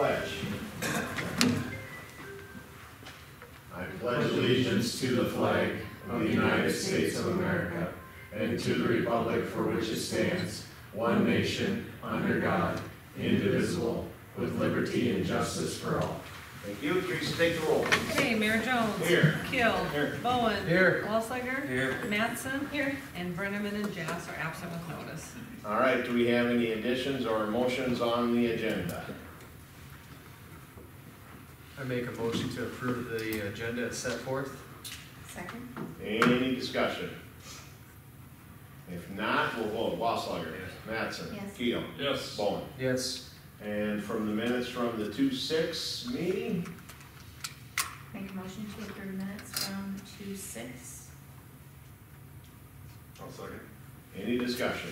Pledge. I pledge allegiance to the flag of the United States of America and to the republic for which it stands, one nation, under God, indivisible, with liberty and justice for all. Thank you. Teresa, take the roll. Okay, Mayor Jones. Here. Keel. Here. Bowen. Here. Walsiger. Here. Matson. Here. And Brenneman and Jass are absent with notice. All right, do we have any additions or motions on the agenda? I make a motion to approve the agenda as set forth. Second. Any discussion? If not, we'll vote. Wasslager. Mattson. Yes. Keel. Yes. Bowen. Yes. And from the minutes from the two six meeting, Make a motion to approve minutes from two six. I'll second. any discussion?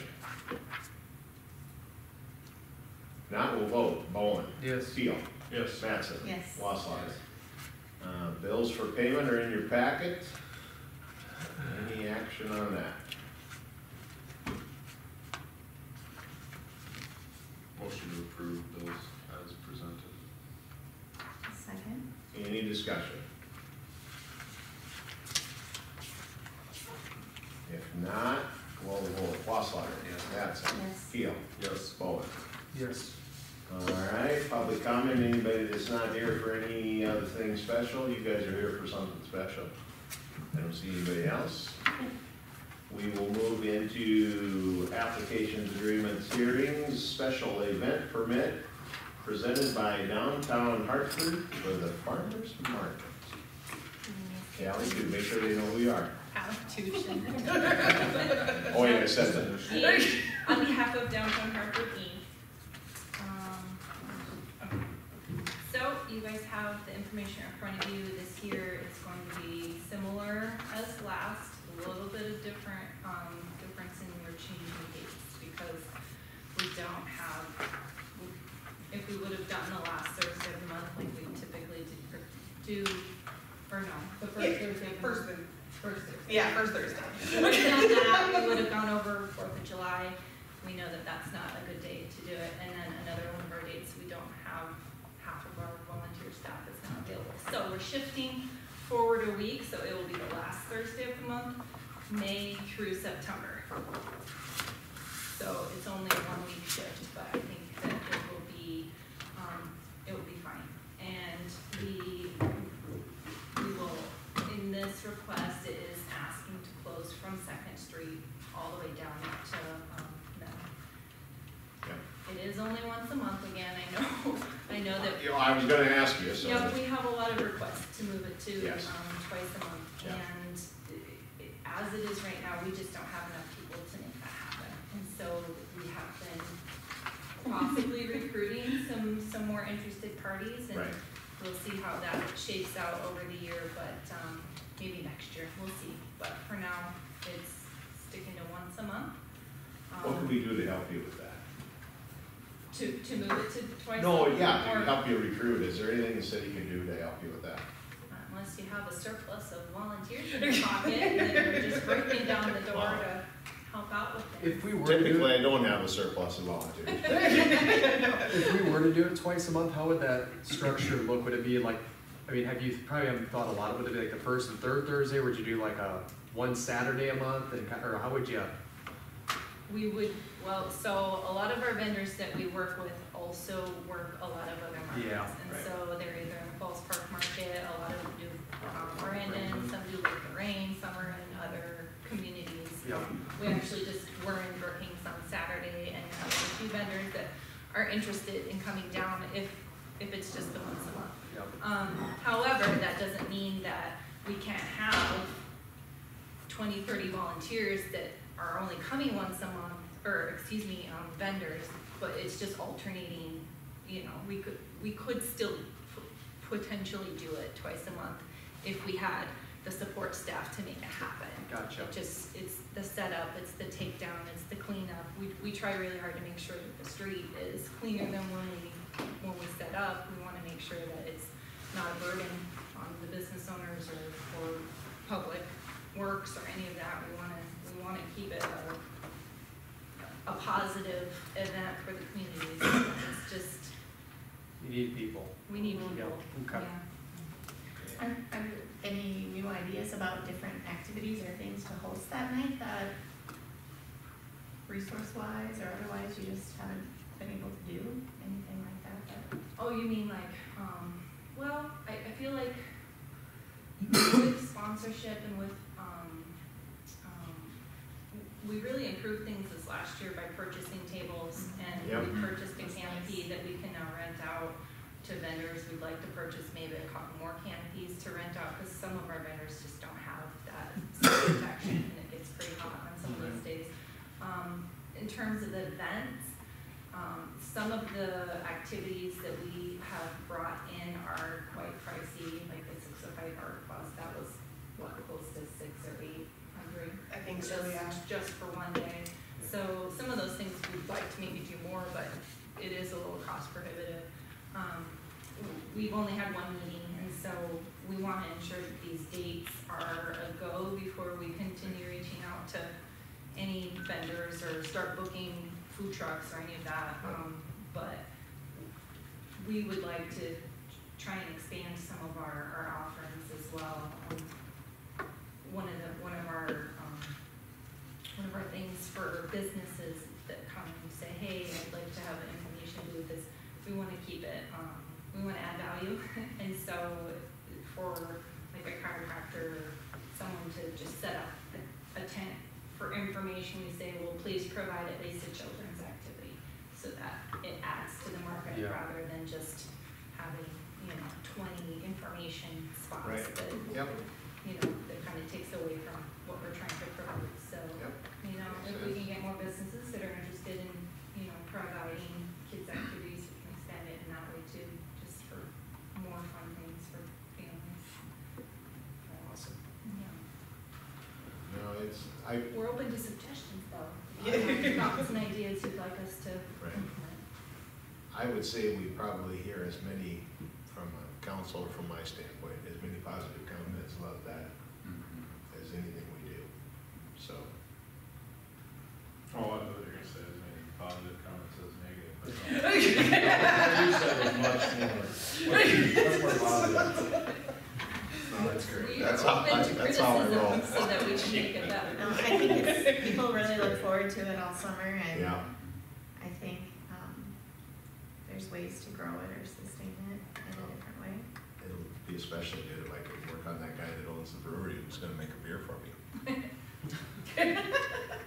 Not, we'll vote. Bowen. Yes. Keel. Yes. Mattson. Yes. Wasslager. Uh, bills for payment are in your packet. Any action on that? Motion to approve bills as presented. Second. Any discussion? If not, we'll vote. Wasslager. Yes. Mattson. Yes. Keel. Yes. Bowen. Yes. All right, public comment, anybody that's not here for any other thing special, you guys are here for something special. I don't see anybody else. We will move into applications, agreements, hearings, special event permit presented by Downtown Hartford for the farmers market. Callie, do make sure they know who we are. Allocution. Oh, yeah, I said that. On behalf of Downtown Hartford Inc. Um, So you guys have the information in front of you. This year, it's going to be similar as last, a little bit of different, um, difference in your changing dates because we don't have, if we would have done the last Thursday of the month like we typically do, do, or no, the first Yeah, Thursday of First, month. First Thursday. yeah, first Thursday. We would have done that, we would have gone over Fourth of July. We know that that's not a good day to do it. And then another one of our dates, we don't have half of our is not available. So we're shifting forward a week, so it will be the last Thursday of the month, May through September. So it's only a one week shift, but I think that it will be, um, it will be fine. And we, we will, in this request, it is asking to close from Second Street all the way down to, um. Yeah. It is only once a month again, I know, I know that You know, I was gonna ask you, so. yeah, we have a lot of requests to move it to, Yes. um, twice a month, Yeah. and i- as it is right now, we just don't have enough people to make that happen. And so we have been possibly recruiting some, some more interested parties, and Right. we'll see how that shapes out over the year, but, um, maybe next year, we'll see. But for now, it's sticking to once a month. What can Um, we do to help you with that? To, to move it to twice a No, month? yeah, or- to help you recruit, is there anything the city can do to help you with that? Unless you have a surplus of volunteers in your pocket, then you're just breaking down the door to help out with things. If we were to do, Typically, I don't have a surplus of volunteers. if we were to do it twice a month, how would that structure look? Would it be like, I mean, have you probably haven't thought a lot, of it, would it be like the first and third Thursday? Would you do like a one Saturday a month and, ki- or how would you? We would, well, so a lot of our vendors that we work with also work a lot of other Yeah, markets. And right. so they're either in the Falls Park Market, a lot of them do um, Brandon, some do Lake Lorraine, some are in other communities. Yeah. We actually just were in Brookings on Saturday and have a few vendors that are interested in coming down if, if it's just the once a month. Yeah. Um, however, that doesn't mean that we can't have 20, 30 volunteers that are only coming once a month, or excuse me, um, vendors, but it's just alternating, you know, we could, we could still potentially do it twice a month if we had the support staff to make it happen. Gotcha. It just, it's the setup, it's the takedown, it's the cleanup. We, we try really hard to make sure that the street is cleaner than when we, when we set up. We wanna make sure that it's not a burden on the business owners or, or public works or any of that. We wanna, we wanna keep it a, a positive event for the community. So It's just, You need people. We need Mhm. people, Okay. yeah. Are, are there any new ideas about different activities or things to host that night that resource wise or otherwise you just haven't been able to do? Anything like that that? Oh, you mean like, um, well, I, I feel like with sponsorship and with, we really improved things this last year by purchasing tables and Yep. we purchased a canopy that we can now rent out to vendors. We'd like to purchase maybe a couple more canopies to rent out, cause some of our vendors just don't have that sun protection and it gets pretty hot on some of those days. Um, in terms of the events, um, some of the activities that we have brought in are quite pricey, like the six oh five art bus, that was, what, close to six or eight hundred? I think so, yeah. just for one day. So some of those things we'd like to maybe do more, but it is a little cost prohibitive. Um, we've only had one meeting, and so we wanna ensure that these dates are a go before we continue reaching out to any vendors or start booking food trucks or any of that. Um, but we would like to try and expand some of our, our offerings as well. Um, One of the, one of our, one of our things for businesses that come and say, hey, I'd like to have an information booth is, we wanna keep it, um, we wanna add value. And so for like a chiropractor, someone to just set up a, a tent for information, we say, well, please provide at least a children's activity. So that it adds to the market Yeah. rather than just having, you know, twenty information spots Right. that Yep. you know, that kind of takes away from what we're trying to promote, so. Yep. You know, if we can get more businesses that are interested in, you know, providing kids' activities, we can expand it in that way too, just for more fun things for families. Awesome. Yeah. No, it's, I, We're open to suggestions though. Um, Thoughts and ideas you'd like us to Right. implement. I would say we probably hear as many from a counselor, from my standpoint, as many positive comments about that Mhm. as anything we do, so. Oh, I thought you were gonna say as many positive comments as negative. but no. You said it much more. Much more positive. No, that's great. We are That's how, open to that's how I roll. criticism so that we can make it better. No, I think it's, people really look forward to it all summer and Yeah, I think, um, there's ways to grow it or sustain it in a different way. it'll be especially good if I could work on that guy that owns the brewery who's gonna make a beer for me.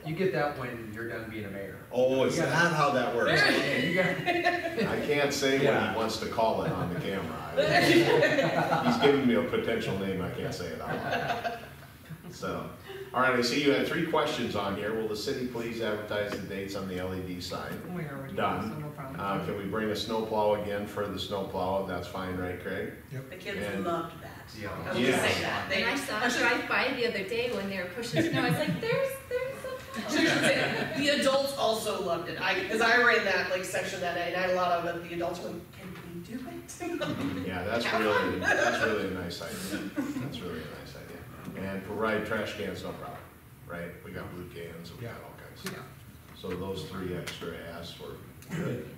You get that when you're done being a mayor. Oh, is that how that works? Yeah, you got, I can't say what he wants to call it on the camera. He's giving me a potential name, I can't say it out loud. So, all right, I see you had three questions on here. Will the city please advertise the dates on the LED sign? We already, Done. so no problem. Uh, can we bring a snowplow again for the snowplow? That's fine, right, Craig? Yep. The kids And- loved that. Yeah. I will just Yeah. say that. They, And I saw it drive by the other day when they were pushing snow, I was like, there's, there's a. the adults also loved it. I, cause I ran that like section that day and I had a lot of it. The adults went, can we do it? Yeah, that's really, that's really a nice idea. That's really nice idea. And provide trash cans, no problem, right? We got blue cans, and we got all kinds. Yeah. So those three extra asks were good.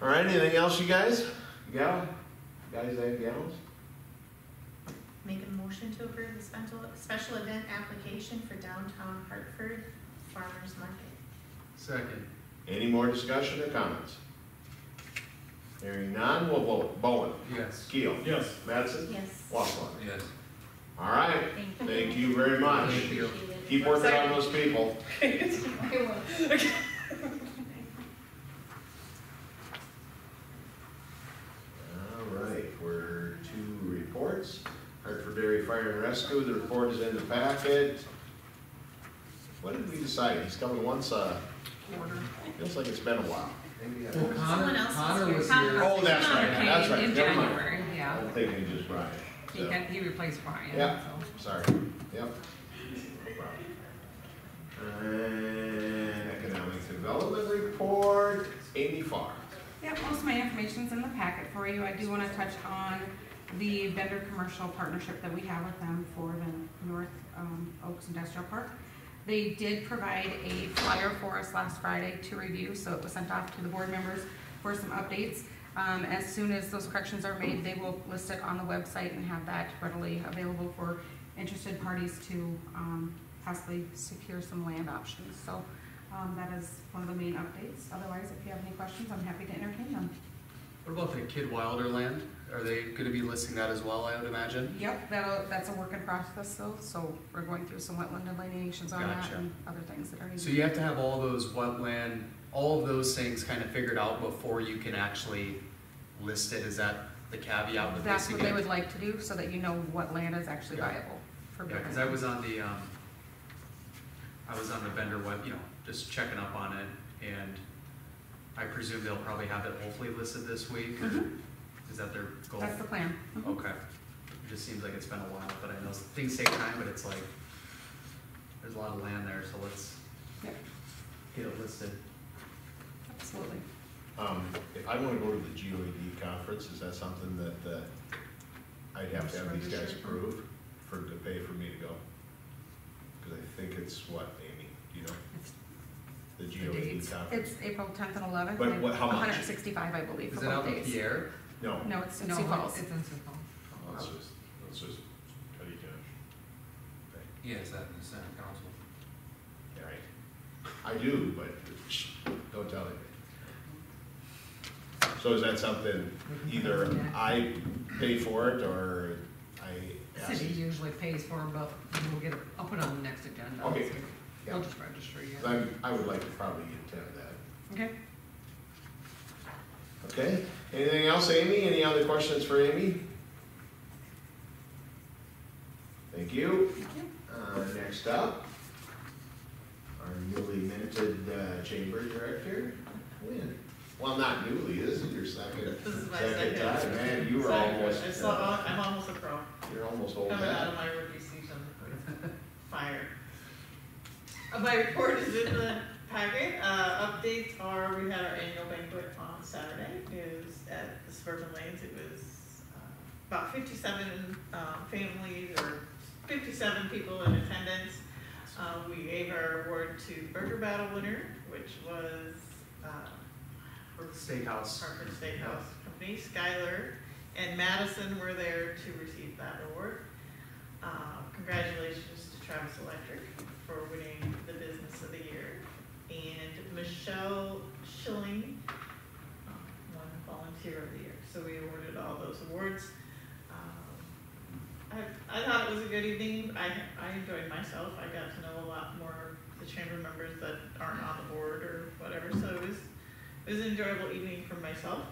All right, anything else, you guys? Gal? Guys and gals? Make a motion to approve the special, special event application for downtown Hartford Farmers Market. second. Any more discussion or comments? Hearing none, we'll vote. Bowen? Yes. Keel? Yes. Mattson? Yes. Wassler? Yes. All right, Thank you. thank you very much. Thank you. Keep working on those people. I. All right, we're to reports. Hartford Area Fire and Rescue, the report is in the packet. What did we decide? He's coming once, uh, Order. feels like it's been a while. Maybe Well, Connor, Someone else was Connor here. was here. Oh, that's Connor right, came that's right, In never mind. January, yeah. I'm thinking just Brian. He so. got, he replaced Brian, Yeah. so. Sorry, yep. No problem. And economic development report, Amy Farr. Yeah, most of my information's in the packet for you. I do wanna touch on the vendor commercial partnership that we have with them for the North um, Oaks Industrial Park. They did provide a flyer for us last Friday to review, so it was sent off to the board members. for some updates. Um, as soon as those corrections are made, they will list it on the website and have that readily available for interested parties to, um, possibly secure some land options. So, um, that is one of the main updates. Otherwise, if you have any questions, I'm happy to entertain them. What about the Kid Wilder land? Are they gonna be listing that as well, I would imagine? Yep, that'll, that's a work in process though, so we're going through some wetland delineations on that and other things that are needed. So you have to have all those wetland, all of those things kind of figured out before you can actually list it, is that the caveat with That's listing what they it? would like to do, so that you know what land is actually Yeah. viable for Yeah, cause I was on the, um, I was on the vendor web, you know, just checking up on it, and I presume they'll probably have it hopefully listed this week, or Mhm. is that their goal? That's the plan. Mhm. Okay, it just seems like it's been a while, but I know things take time, but it's like, there's a lot of land there, so let's Yep, get it listed. Absolutely. Um, if I wanna go to the GOED conference, is that something that, uh, I'd have to have these guys approve for, to pay for me to go? Cause I think it's what, Amy, do you know, It's the the GOED dates. conference? It's April tenth and eleventh. But what- how much? hundred and sixty-five, I believe, Is for it out both in days. Pierre? No, No, it's in No, Sioux Falls. It's in Sioux Falls. Let's just, let's just cut each other. He has that in the Senate Council. right, I do, but shh, don't tell anybody. So is that something, either I pay for it, or I ask? city usually pays for them, but we'll get I'll put it on the next agenda. Okay. Yeah. They'll just register you. 'Cause I'm, I would like to probably attend that. Okay. Okay, anything else, Amy? Any other questions for Amy? Thank you. Uh, next up, our newly minted, uh, chamber director. Well, not newly, this is your second, This is my second second. time, man, you were almost, I saw, uh, I'm almost a pro, you're almost old coming out hat. of my rookie season fire. Uh, My report is in the packet, uh, updates are, we had our annual banquet on Saturday, it was at the Suburban Lanes, it was, uh, about fifty-seven, um, families, or fifty-seven people in attendance. Uh, we gave our award to Burger Battle winner, which was, uh, Steakhouse. Hartford Steakhouse Company, Skylar and Madison were there to receive that award. Uh, congratulations to Travis Electric for winning the Business of the Year. And Michelle Schilling uh, won Volunteer of the Year. So we awarded all those awards. Um, I, I thought it was a good evening. I, I enjoyed myself. I got to know a lot more of the chamber members that aren't on the board or whatever. So it was, it was an enjoyable evening for myself.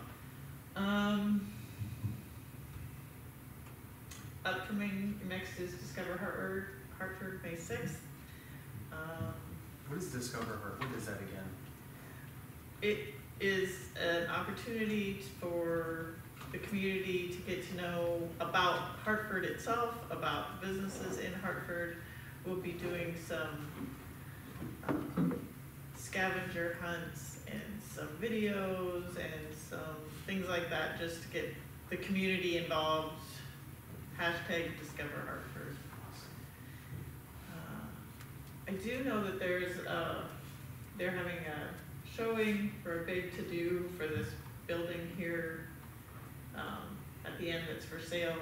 Um, upcoming next is Discover Hartford, Hartford, May sixth. Um, What is Discover Hartford? what is that again? it is an opportunity for the community to get to know about Hartford itself, about businesses in Hartford. We'll be doing some um, scavenger hunts some videos and some things like that, just to get the community involved. Hashtag Discover Hartford. Uh, I do know that there's, uh, they're having a showing for a big to-do for this building here, um, at the end that's for sale.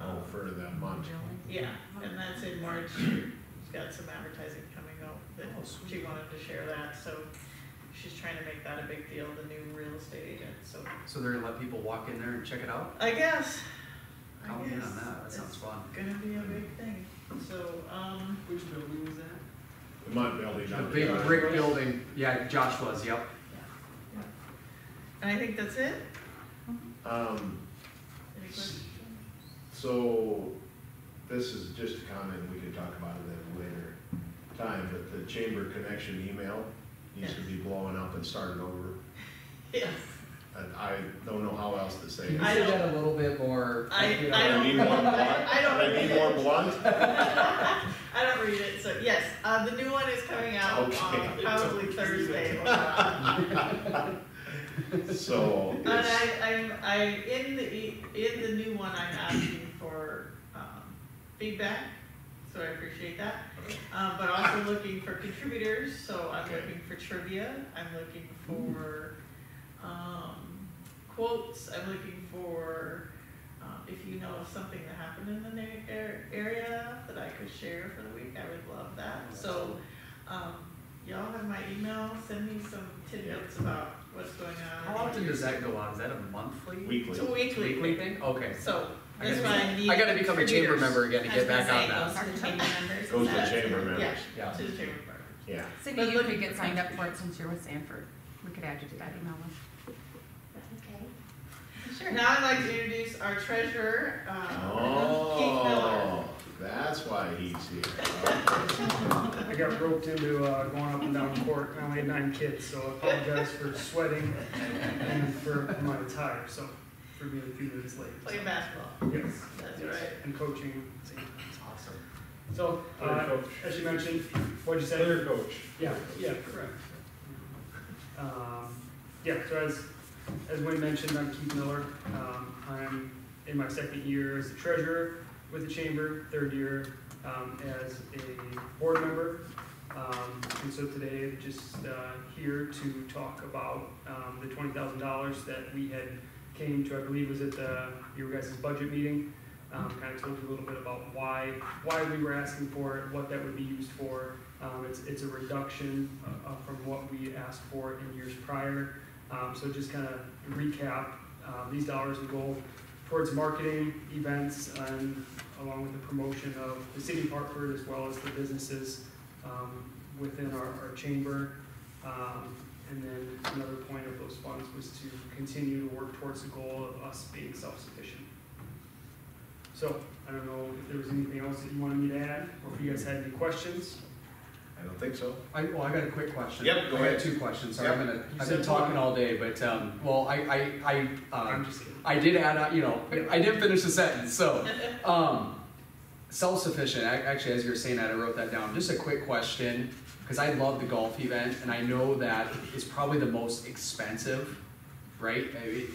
Oh, for that month. Yeah, and that's in March, she's got some advertising coming out that Oh, she wanted to share that, so she's trying to make that a big deal, the new real estate agent, so. So they're gonna let people walk in there and check it out? I guess, I I'll in guess. on that, that sounds it's fun. Gonna be a big thing, so, um, Which building was that? The Mont Belly, The not big brick building, yeah, Josh was, yep. and I think that's it, Um, any questions? So, this is just a comment, we can talk about it at a later time, but the chamber connection email needs to be blowing up and started over. Yes, And I don't know how else to say it. I say don't- that a little bit more? I- you know, I I don't- need more blunt, I don't- I need more blunt, I don't read it, so yes, uh, the new one is coming out, uh, Okay. probably Thursday. so. And it's- I, I'm, I, in the, e- in the new one, I'm asking for, um, feedback, so I appreciate that. Um, but also looking for contributors, so I'm Okay. looking for trivia, I'm looking for, um, quotes, I'm looking for, um, if you know of something that happened in the na- ar- area that I could share for the week, I would love that. So, um, y'all have my email, send me some tidbits about what's going on. How often does that go on? Is that a monthly? Weekly. It's a weekly. Weekly thing? Okay. So, I that's gotta why be- I need. I gotta become a chamber contributors. member again to I was get gonna back say, on that. goes to the chamber members. Goes to is that- chamber members. Yeah, Yeah. to the chamber members. Yeah. Cindy, But you look- could get signed up for it since you're with Sanford. We could add you to that email list. Okay. Sure. Now I'd like to introduce our treasurer, uh, Keith Miller. Oh, that's why he's here. I got roped into uh, going up and down court. I only had nine kids, so I apologize for sweating and for my attire. So for being a few minutes late. Playing basketball, Yes, that's yes, right. and coaching. at the same time. Awesome. So uh, coach. as you mentioned, what'd you say? Player coach. Yeah, yeah, correct. Um, yeah, so as, as Wayne mentioned, I'm Keith Miller. Um, I'm in my second year as the treasurer with the chamber, third year, um, as a board member. Um, and so today, I'm just, uh, here to talk about, um, the twenty thousand dollars that we had came to, I believe was at the, your guys' budget meeting. Um, kind of told you a little bit about why, why we were asking for it, what that would be used for, um, it's, it's a reduction uh, uh, from what we asked for in years prior. Um, so just kind of recap, uh, these dollars will go towards marketing, events, and along with the promotion of the city of Hartford as well as the businesses, um, within our, our chamber. Um, and then another point of those funds was to continue to work towards the goal of us being self-sufficient. So, I don't know if there was anything else that you wanted me to add, or if you guys had any questions. I don't think so. I, well, I got a quick question. Yep, go I got ahead. two questions, sorry, I'm gonna, You I've said been talking one. all day, but, um, well, I, I, I, I'm uh, just kidding. I did add, uh, you know, I didn't finish the sentence, so, um, self-sufficient, ac- actually, as you were saying that, I wrote that down, just a quick question, because I love the golf event, and I know that it's probably the most expensive, right? I mean,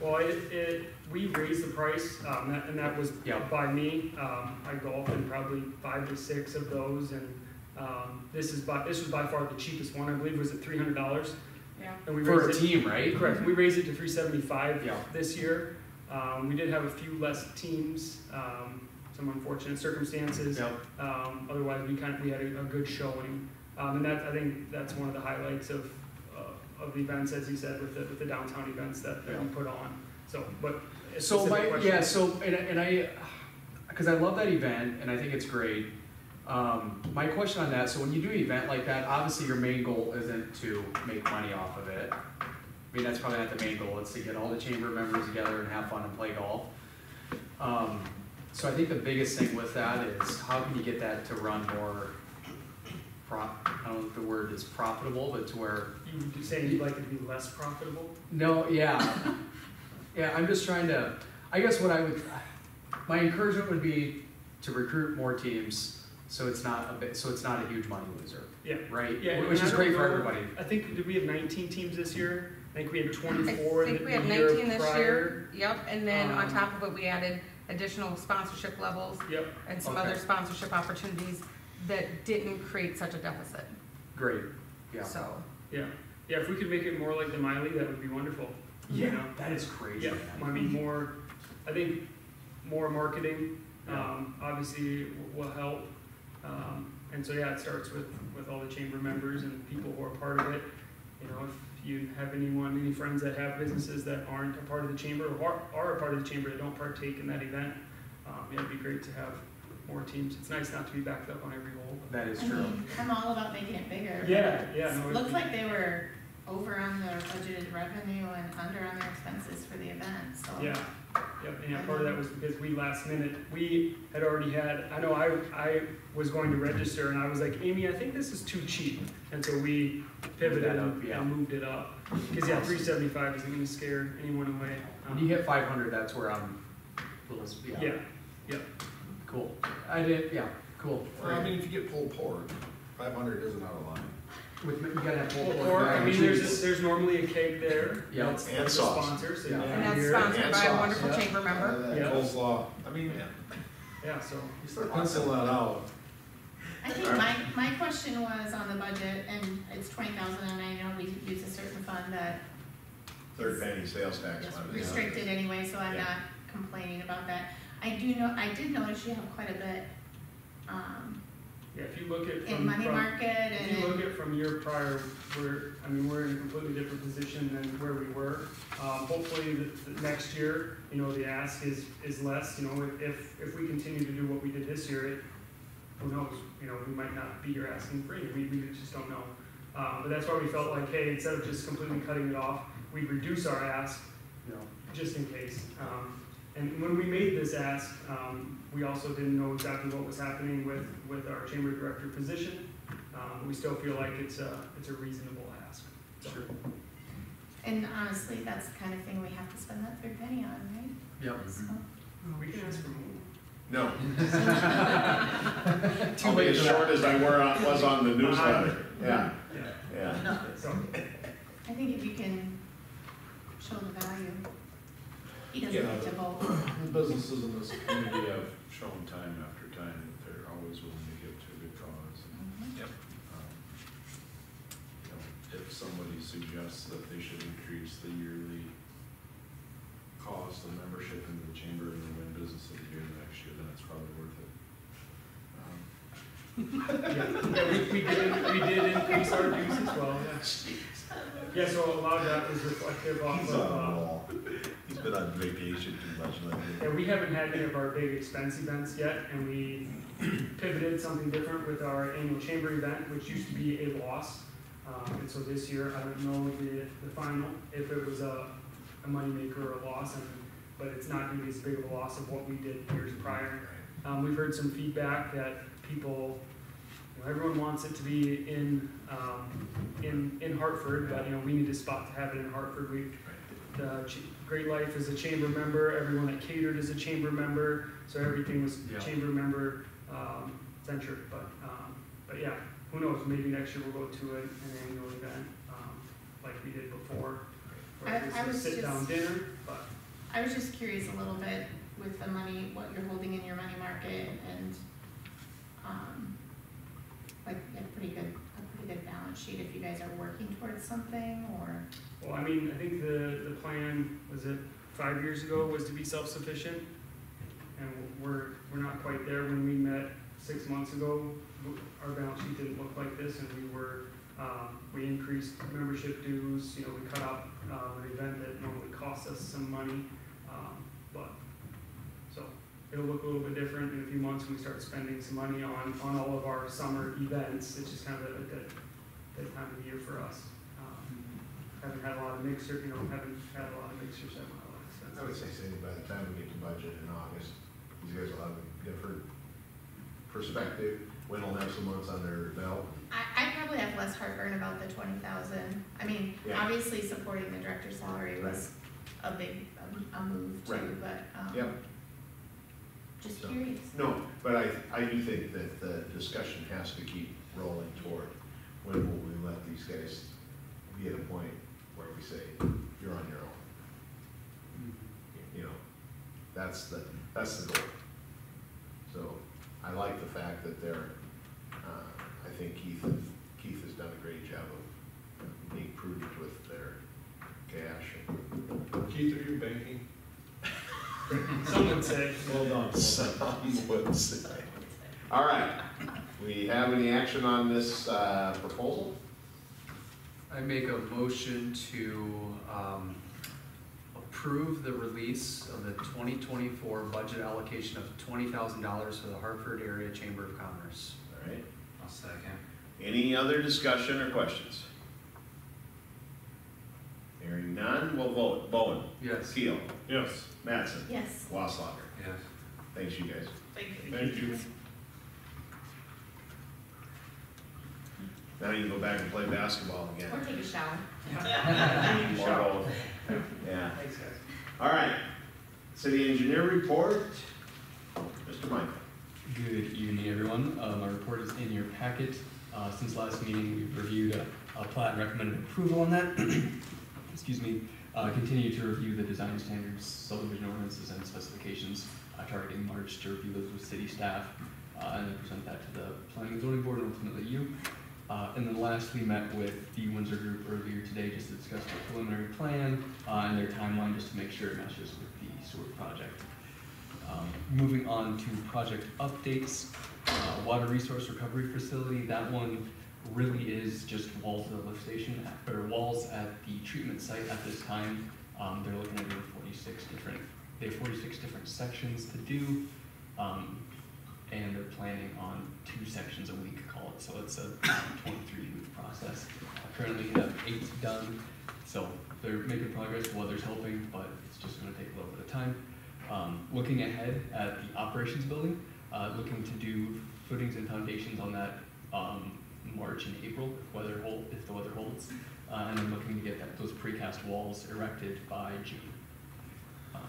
Well, it, it, we raised the price, um, that- and that was Yeah. by me. Um, I golfed in probably five to six of those, and, um, this is by, this was by far the cheapest one, I believe, was at three hundred dollars. Yeah. And we For a raised it, team, right? correct, we raised it to three seventy-five Yeah. this year. Um, we did have a few less teams, um, some unfortunate circumstances. Yep, Um, otherwise, we kind of, we had a, a good showing. Um, and that, I think that's one of the highlights of, uh, of the events, as you said, with the, with the downtown events that, that we put on. So, but. So my, question? yeah, so, and, and I, cause I love that event and I think it's great. Um, my question on that, so when you do an event like that, obviously your main goal isn't to make money off of it. I mean, that's probably not the main goal, it's to get all the chamber members together and have fun and play golf. Um, so I think the biggest thing with that is how can you get that to run more pro, I don't know if the word is profitable, but to where You would say you'd like it to be less profitable? no, yeah. Yeah, I'm just trying to, I guess what I would, my encouragement would be to recruit more teams, so it's not a bit, so it's not a huge money loser, Yeah. right? Yeah, Which is great for everybody. I think, did we have nineteen teams this year? I think we had I twenty-four the think we had nineteen this prior. year, yep, and then on Um, top of it, we added additional sponsorship levels Yep, and some Okay. other sponsorship opportunities that didn't create such a deficit, Great, yeah. so. yeah. Yeah, if we could make it more like the Miley, that would be wonderful. you know? that is crazy, Yeah, I man. mean, more, I think more marketing, um, obviously w- will help. Um, and so, yeah, it starts with, with all the chamber members and people who are part of it. You know, if you have anyone, any friends that have businesses that aren't a part of the chamber or are, are a part of the chamber that don't partake in that event, um, yeah, it'd be great to have more teams. It's nice not to be backed up on every hole. That is I true. mean, I'm all about making it bigger. Yeah, yeah, no, it'd Looks like they were over on their budgeted revenue and under on their expenses for the event, so. Yeah, yep, and yeah, part of that um, was because we last minute, we had already had, I know I, I was going to register and I was like, Amy, I think this is too cheap. And so we pivoted that up, and yeah. and moved it up. Cause yeah, three seventy-five isn't gonna scare anyone away. When you hit five hundred, that's where I'm, a little, Yeah, yeah, cool. I did, yeah, cool. Well, I mean, if you get pulled pork, five hundred isn't out of line. With, you gotta have full. or, I mean, there's, there's normally a cake there. Yeah. That's- And that's a sauce. sponsor, so Yeah. And have that's beer. sponsored and by a sauce, wonderful yeah. chamber member. Yeah. Coleslaw, I mean, Yeah, so, you start penciling that out. I think my, my question was on the budget, and it's twenty thousand, and I know we use a certain fund that third penny sales tax levy. restricted anyway, so I'm Yeah. not complaining about that. I do know, I did notice you have quite a bit, um, Yeah, if you look at in money from, market if and you look at from year prior, we're, I mean, we're in a completely different position than where we were. Um, hopefully, the, the next year, you know, the ask is, is less, you know, if, if we continue to do what we did this year, it, who knows, you know, we might not be here asking for any, we, we just don't know. Um, but that's why we felt like, hey, instead of just completely cutting it off, we'd reduce our ask, you know, just in case. Um, and when we made this ask, um, we also didn't know exactly what was happening with, with our chamber director position. Um, we still feel like it's a, it's a reasonable ask. So, and honestly, that's the kind of thing we have to spend that third penny on, right? Yep. So, We can ask for more. No, Too I'll be as short as I were on, was on the newsletter, yeah, Yeah, yeah. so, I think if you can show the value, he doesn't Yeah. get to vote. The businesses in this community have shown time after time that they're always willing to give to a good cause. and, Yep. um, You know, if somebody suggests that they should increase the yearly cost of membership into the chamber and then win business of the year the next year, then it's probably worth it. Um, yeah, yeah, we, we did, we did increase our dues as well, yeah. Yeah, so a lot of that was reflective off He's of, on the uh, wall. He's been on vacation too much lately. Yeah, we haven't had any of our big expense events yet, and we pivoted something different with our annual chamber event, which used to be a loss. Um, and so this year, I don't know the, the final, if it was a, a moneymaker or a loss, and, but it's not gonna be as big of a loss of what we did years prior. Um, we've heard some feedback that people, you know, everyone wants it to be in, um, in, in Hartford, but, you know, we need a spot to have it in Hartford. We, the Great Life is a chamber member, everyone that catered is a chamber member, so everything was Yeah. chamber member, um, centric, but, um, but yeah, who knows, maybe next year we'll go to an, an annual event, um, like we did before. I- Where I it's was a sit-down just- dinner, but, I was just curious a little bit with the money, what you're holding in your money market and, um, like, a pretty good, a pretty good balance sheet if you guys are working towards something or, well, I mean, I think the, the plan, was it five years ago, was to be self-sufficient? And we're, we're not quite there, when we met six months ago, our balance sheet didn't look like this, and we were, um, we increased membership dues, you know, we cut out, um, an event that normally costs us some money, um, but, so, it'll look a little bit different in a few months when we start spending some money on, on all of our summer events, it's just kind of a, that, that time of year for us. Haven't had a lot of mixer, you know, haven't had a lot of mixers, haven't had a lot of expensive. I would say, Cindy, by the time we get to budget in August, these guys will have a different perspective. When will have some months on their belt. I, I probably have less heartburn about the twenty thousand. I mean, Yeah. obviously supporting the director's salary was a big, a, a move too, Right. but, um, Yep. just So- curious. No, but I, I do think that the discussion has to keep rolling toward when will we let these guys be at a point where we say, you're on your own. You know, that's the, that's the goal. So I like the fact that they're, uh, I think Keith, Keith has done a great job of being prudent with their cash and Keith, are you banking? Some would say, Well done. Some would say. All right, we have any action on this uh, proposal? I make a motion to, um, approve the release of the twenty twenty-four budget allocation of twenty thousand dollars for the Hartford Area Chamber of Commerce. All right, I'll second. any other discussion or questions? Hearing none, we'll vote. Bowen, Yes. Keel, Yes. Mattson, Yes, Wasslager. Yes. Thanks, you guys. Thank you. Thank you. Now you can go back and play basketball again. or take a shower. Or both. Yeah. thanks guys. All right, city engineer report, Mr. Michael. Good evening, everyone. Uh, my report is in your packet. Uh, since last meeting, we've reviewed a, a plat and recommended approval on that. Excuse me. Uh, continue to review the design standards, subdivision ordinances, and specifications, uh, targeting March to review those with city staff, uh, and then present that to the planning and zoning board and ultimately you. Uh, and then lastly, we met with the Windsor Group earlier today just to discuss the preliminary plan, uh, and their timeline, just to make sure it meshes with the sewer project. Um, moving on to project updates, uh, water resource recovery facility, that one really is just walls of the lift station, at- or walls at the treatment site at this time. Um, they're looking at doing forty-six different, they have forty-six different sections to do. Um, and they're planning on two sections a week, so it's a twenty-three week process. Currently have eight done, so they're making progress, weather's helping, but it's just gonna take a little bit of time. Um, looking ahead at the operations building, uh, looking to do footings and foundations on that, um, March and April, if weather hold, if the weather holds. Uh, and then looking to get that, those precast walls erected by June. Um,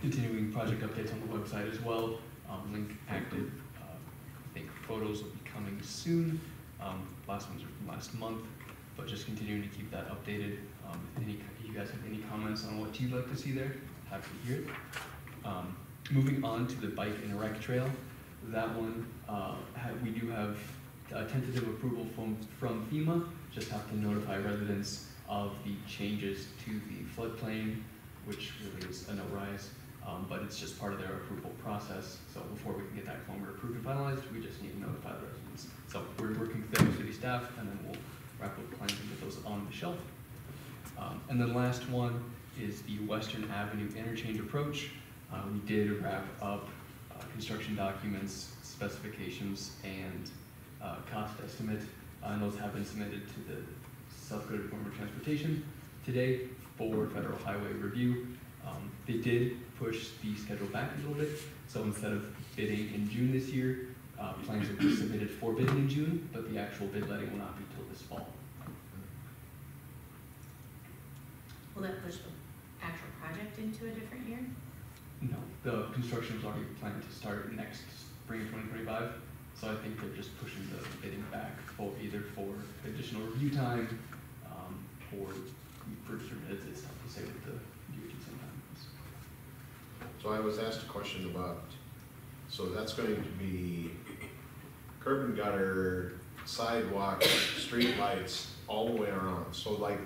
Continuing project updates on the website as well, um, link active, uh, I think photos be coming soon. Um, last ones are from last month, but just continuing to keep that updated. Um, if any, you guys have any comments on what you'd like to see there, happy to hear it. Um, moving on to the bike and rec trail, that one, uh, we do have uh, tentative approval from, from FEMA, just have to notify residents of the changes to the floodplain, which really is a no rise, um, but it's just part of their approval process. So before we can get that form approved and finalized, we just need to notify the residents. So we're working with the city staff, and then we'll wrap up plans and get those on the shelf. Um, and then last one is the Western Avenue interchange approach. Uh, we did wrap up, uh, construction documents, specifications, and, uh, cost estimate. Uh, and those have been submitted to the South Dakota Department of Transportation today for federal highway review. Um, they did push the schedule back a little bit, so instead of bidding in June this year, uh, plans will be submitted for bidding in June, but the actual bid letting will not be till this fall. Will that push the actual project into a different year? No, the construction is already planned to start next spring of twenty twenty-five, so I think they're just pushing the bidding back for either for additional review time, um, or for bids, it's tough to say with the. So I was asked a question about, so that's going to be curb and gutter, sidewalk, street lights, all the way around. So like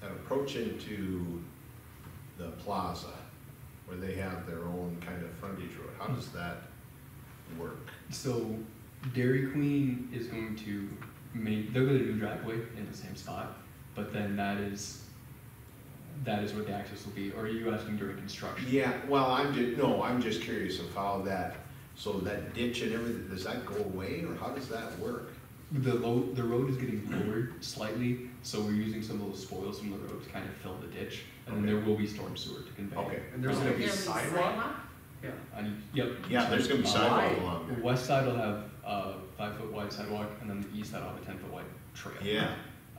an approach into the plaza, where they have their own kind of frontage road, how does that work? So Dairy Queen is going to make, they're gonna do driveway in the same spot, but then that is, that is what the access will be, or are you asking during construction? Yeah, well, I'm ju, no, I'm just curious of how that, so that ditch and everything, does that go away, or how does that work? The low, the road is getting lowered slightly, so we're using some of those spoils from the road to kind of fill the ditch, and then there will be storm sewer to convey. Okay. And there's gonna be There'll sidewalk? Yeah. And, yep. Yeah, there's gonna be uh, sidewalk Why? along The there. west side will have a five foot wide sidewalk, and then the east side will have a ten foot wide trail. Yeah,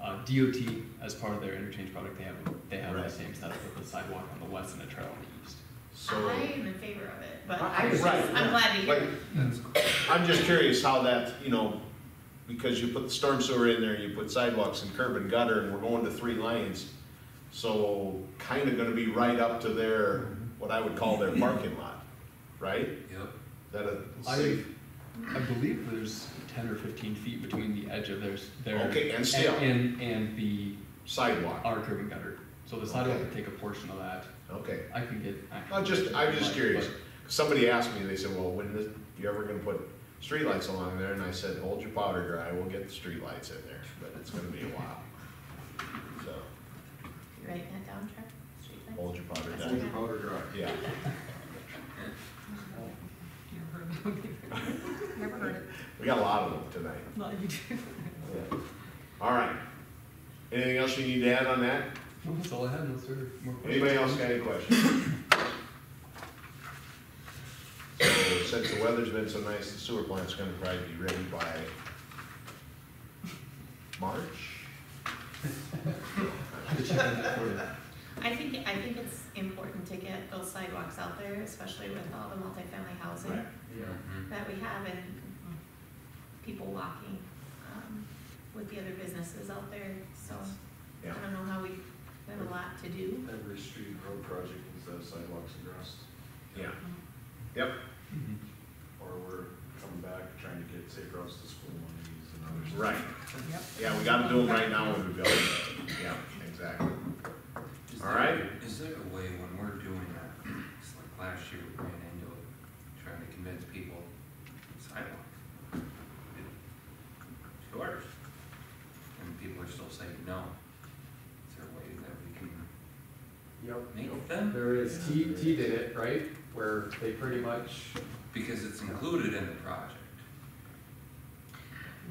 Uh, DOT, as part of their interchange product, they have, they have the same setup with the sidewalk on the west and a trail on the east. so, I am in favor of it, but I- I I'm just, Right, I'm glad to hear. like, I'm just curious how that, you know, because you put the storm sewer in there, you put sidewalks and curb and gutter, and we're going to three lanes. So kinda gonna be right up to their, what I would call their parking lot, right? Yep. That a I, safe, I believe there's ten or fifteen feet between the edge of their, their. Okay, and still. And, and the, sidewalk, our curb and gutter, so the sidewalk Okay. will take a portion of that, okay. I can get. actual I just, I'm just but- curious. Somebody asked me, they said, well, when this, you ever gonna put streetlights along there? And I said, hold your powder dry, we'll get the streetlights in there, but it's gonna be a while. So, You writing that down, Trev? Street lights? hold your powder That's dry. okay. Powder dry. Yeah. Never heard of it. Never heard it. We got a lot of them tonight. No, you do. All right. Anything else you need to add on that? No, That's all I had, unless there are more questions. Anybody else got any questions? So since the weather's been so nice, the sewer plant's gonna probably be ready by March? Have to check on that for you. I think, I think it's important to get those sidewalks out there, especially with all the multifamily housing Right. that we have and people walking, um, with the other businesses out there, so I Yeah. don't know how we, we have a lot to do. Every street and road project needs to have sidewalks addressed, Yeah. Yep. Mhm. or we're coming back trying to get safe routes to school monies and others. Right, Yep. yeah, we gotta do them right now when we build it, yeah, exactly. Is All there- right. Is there a way when we're doing that, it's like last year we ran into it, trying to convince people sidewalk. It's. And people are still saying no. Is there a way that we can Yep. make them? There is, Tea, Tea did it, right, where they pretty much, Because it's included in the project.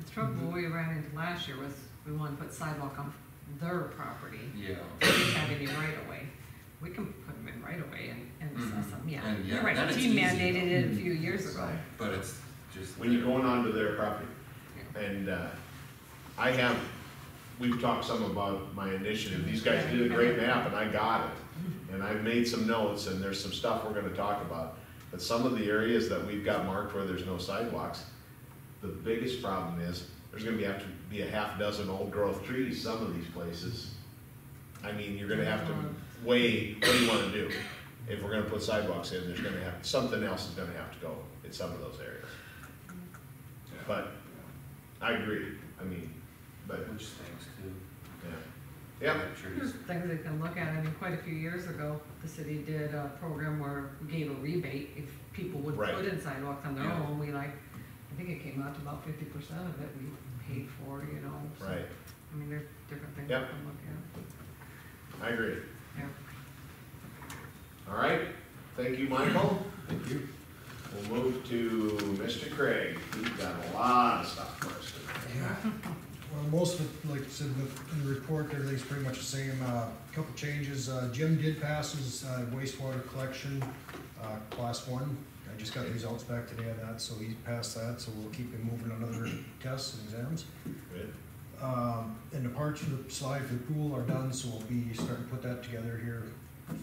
The trouble we ran into last year was we wanted to put sidewalk on their property, Yeah. they didn't have any right of way. We can put them in right away way and, and assess them, yeah. And, You're yeah, right, then the team easy, mandated though. it a few years ago. But it's just. When you're going onto their property. And, uh, I have, we've talked some about my initiative, these guys did a great map and I got it. And I've made some notes and there's some stuff we're gonna talk about. But some of the areas that we've got marked where there's no sidewalks, the biggest problem is, there's gonna be, have to be a half dozen old growth trees, some of these places. I mean, you're gonna have to weigh, what do you wanna do? If we're gonna put sidewalks in, there's gonna have, something else is gonna have to go in some of those areas. But, I agree, I mean, but, Which things too. yeah. Yeah, Sure There's Trees. things they can look at, I mean, quite a few years ago, the city did a program where we gave a rebate if people would Right. put in sidewalks on their Yeah. own, we like, I think it came out to about fifty percent of it we paid for, you know, so. right, I mean, there's different things we Yep. can look at, I agree. yeah. All right, thank you, Michael. Thank you. We'll move to Mr. Craig, he's got a lot of stuff for us today. Yeah. Well, most of it, like I said, in the- in the report, everything's pretty much the same. Uh, Couple changes, Uh, Jim did pass his uh, wastewater collection, uh, class one. I just got the results back today on that, so he passed that, so we'll keep him moving on other tests and exams. Good, Um, And the parts for the slide for the pool are done, so we'll be starting to put that together here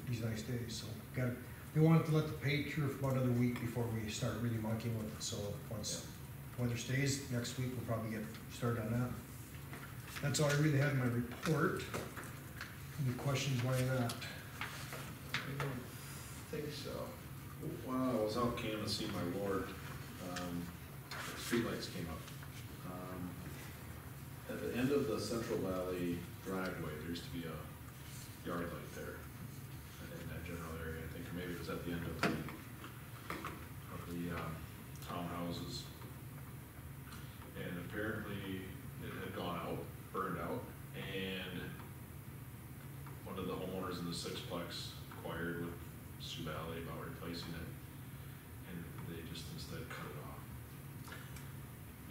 these nice days, so. Got, we wanted to let the paint cure for about another week before we start really monkeying with it, so once weather stays, next week we'll probably get started on that. That's all I really have in my report. Any questions while you're? I don't think so. While I was out canvassing my ward, um, streetlights came up. Um, At the end of the Central Valley driveway, there used to be a yard light there, in that general area, I think, or maybe it was at the end of the, of the, um, townhouses. And apparently, it had gone out, burned out, and one of the homeowners in the sixplex inquired with Sioux Valley about replacing it, and they just instead cut it off.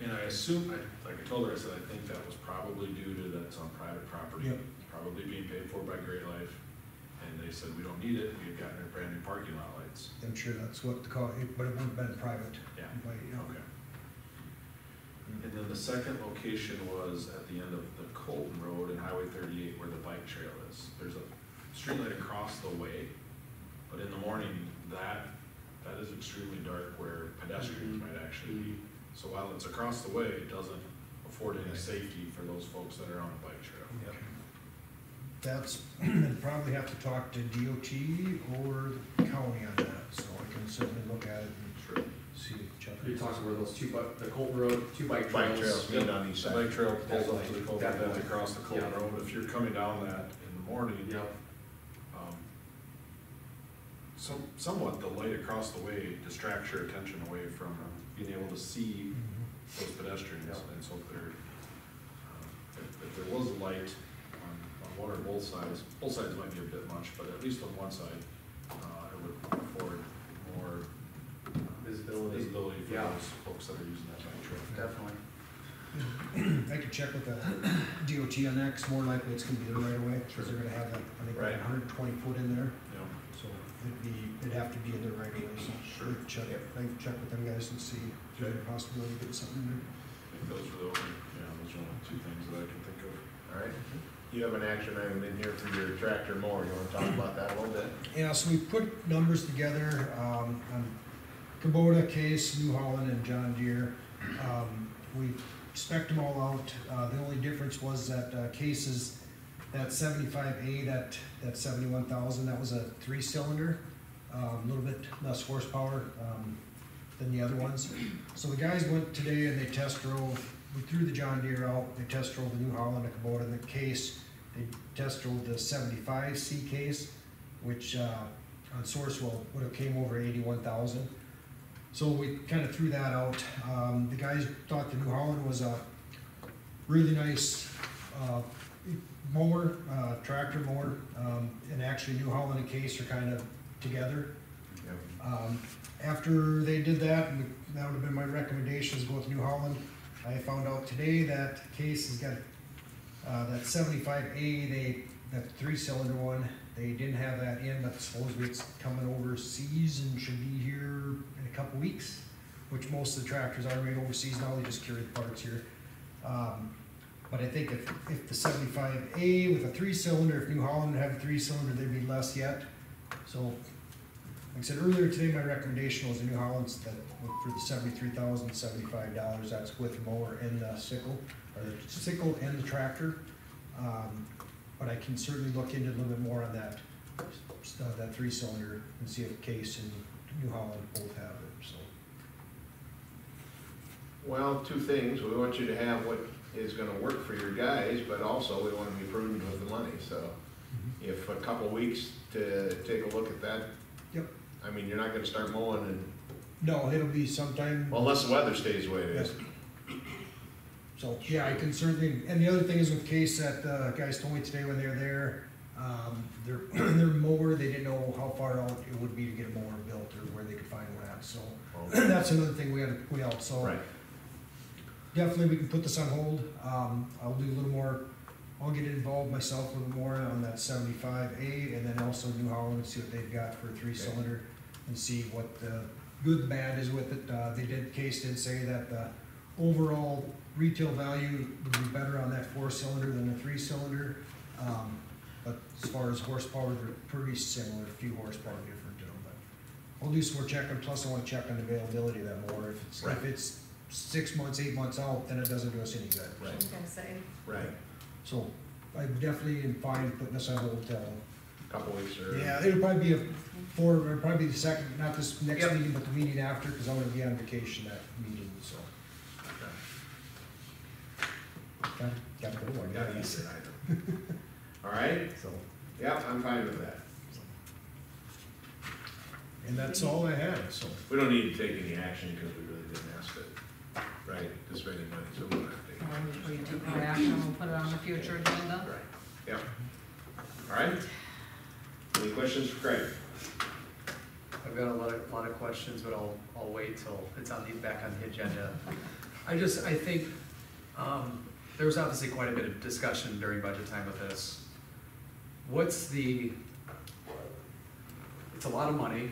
And I assume, I, like I told her, I said, I think that was probably due to that's on private property, Yep. probably being paid for by Great Life, and they said, we don't need it, we've gotten a brand new parking lot lights. I'm sure that's what the call, but it wouldn't have been private. Yeah. But, you know, Okay. And then the second location was at the end of the Colton Road and Highway thirty-eight where the bike trail is. There's a streetlight across the way, but in the morning, that, that is extremely dark where pedestrians mm-hmm. might actually be. So while it's across the way, it doesn't afford any safety for those folks that are on the bike trail. That's, probably have to talk to DOT or the county on that, so I can certainly look at it and see, check you're it. talking where those two, bu- the Colton Road, two bike trails. Bike trails meet on each The side. bike trail pulls up to the Definitely, culvert, that's definitely. across the Colton Yeah. Road. If you're coming down that in the morning, Yep, um, some, somewhat the light across the way distracts your attention away from being able to see Mhm. those pedestrians. Yeah. And so if there, um, if, if there was a light on, on one or both sides, both sides might be a bit much, but at least on one side, uh, it would afford more uh, visibility. visibility for Yeah. those folks that are using that bike trail. Definitely. I could check with the DOT on that, 'cause more likely it's gonna be the right of way, because they're gonna have that, I think, Right. hundred and twenty foot in there, You know, so it'd be, it'd have to be in the right of way, so. Sure. I'd Check, I can check with them guys and see if there's a possibility of getting something in there. I think those were the only, yeah, those are the only two things that I can think of. All right, you have an action item in here for your tractor mower, you wanna talk about that a little bit? Yeah, so we put numbers together, um, on Kubota, Case, New Holland, and John Deere. Um, we spec'd them all out, uh, the only difference was that, uh, Cases, that seventy-five A, that, that seventy-one thousand, that was a three-cylinder, um, a little bit less horsepower, um, than the other ones. So the guys went today and they test drove we threw the John Deere out, they test drove the New Holland, a Kubota in the case. They test drove the seventy-five C case, which, uh, on Sourcewell would have came over eighty-one thousand. So we kind of threw that out. Um, the guys thought the New Holland was a really nice, uh, mower, uh, tractor mower. Um, and actually New Holland and Case are kind of together. Um, after they did that, and that would have been my recommendations, go with New Holland. I found out today that Case has got, uh, that seventy-five A, they, that three-cylinder one, they didn't have that in, but supposedly it's coming overseas and should be here a couple weeks, which most of the tractors are made overseas now, they just carry the parts here. Um, but I think if, if the seventy-five A with a three-cylinder, if New Holland have a three-cylinder, there'd be less yet. So, like I said earlier today, my recommendation was the New Hollands that, for the seventy-three thousand seventy-five dollars, that's with mower and the sickle, or the sickle and the tractor. Um, but I can certainly look into a little bit more on that, uh, that three-cylinder and see if Case and New Holland both have it, so. Well, two things, we want you to have what is gonna work for your guys, but also we wanna be prudent with the money, so. If a couple weeks to take a look at that. Yep. I mean, you're not gonna start mowing and, No, it'll be sometime. well, unless the weather stays the way it is. So, yeah, I can certainly, and the other thing is with Case that, uh, guys told me today when they were there, um, their, their mower, they didn't know how far out it would be to get a mower built or where they could find one at, so. That's another thing we had to put out, so. Right, Definitely, we can put this on hold, um, I'll do a little more, I'll get involved myself a little more on that seventy-five A, and then also New Holland, and see what they've got for a three-cylinder, and see what the good, bad is with it, uh, they did, Case did say that the overall retail value would be better on that four-cylinder than the three-cylinder, um, but as far as horsepower, they're pretty similar, a few horsepower different to them, but I'll do some more checking, plus I wanna check on the availability of that mower, if it's, Right. if it's six months, eight months out, then it doesn't do us any good. Right. I was gonna say, right, So I definitely am fine putting this on hold till, couple weeks or. yeah, it'll probably be a, four, it'll probably be the second, not this next Yep. meeting, but the meeting after, cause I'm gonna be on vacation that meeting, so. Okay, Gotta go, I Gotta gotta use it either. All right, So, yeah, I'm fine with that. and that's all I have, so. We don't need to take any action because we really didn't ask it, right, to spend any money, so we don't have to take any Um, action. we take no action, we'll put it on the future agenda. Right, yeah. All right? Any questions for Craig? I've got a lot of, lot of questions, but I'll, I'll wait till it's on the, back on the agenda. I just, I think, um, there was obviously quite a bit of discussion during budget time with this. What's the, it's a lot of money,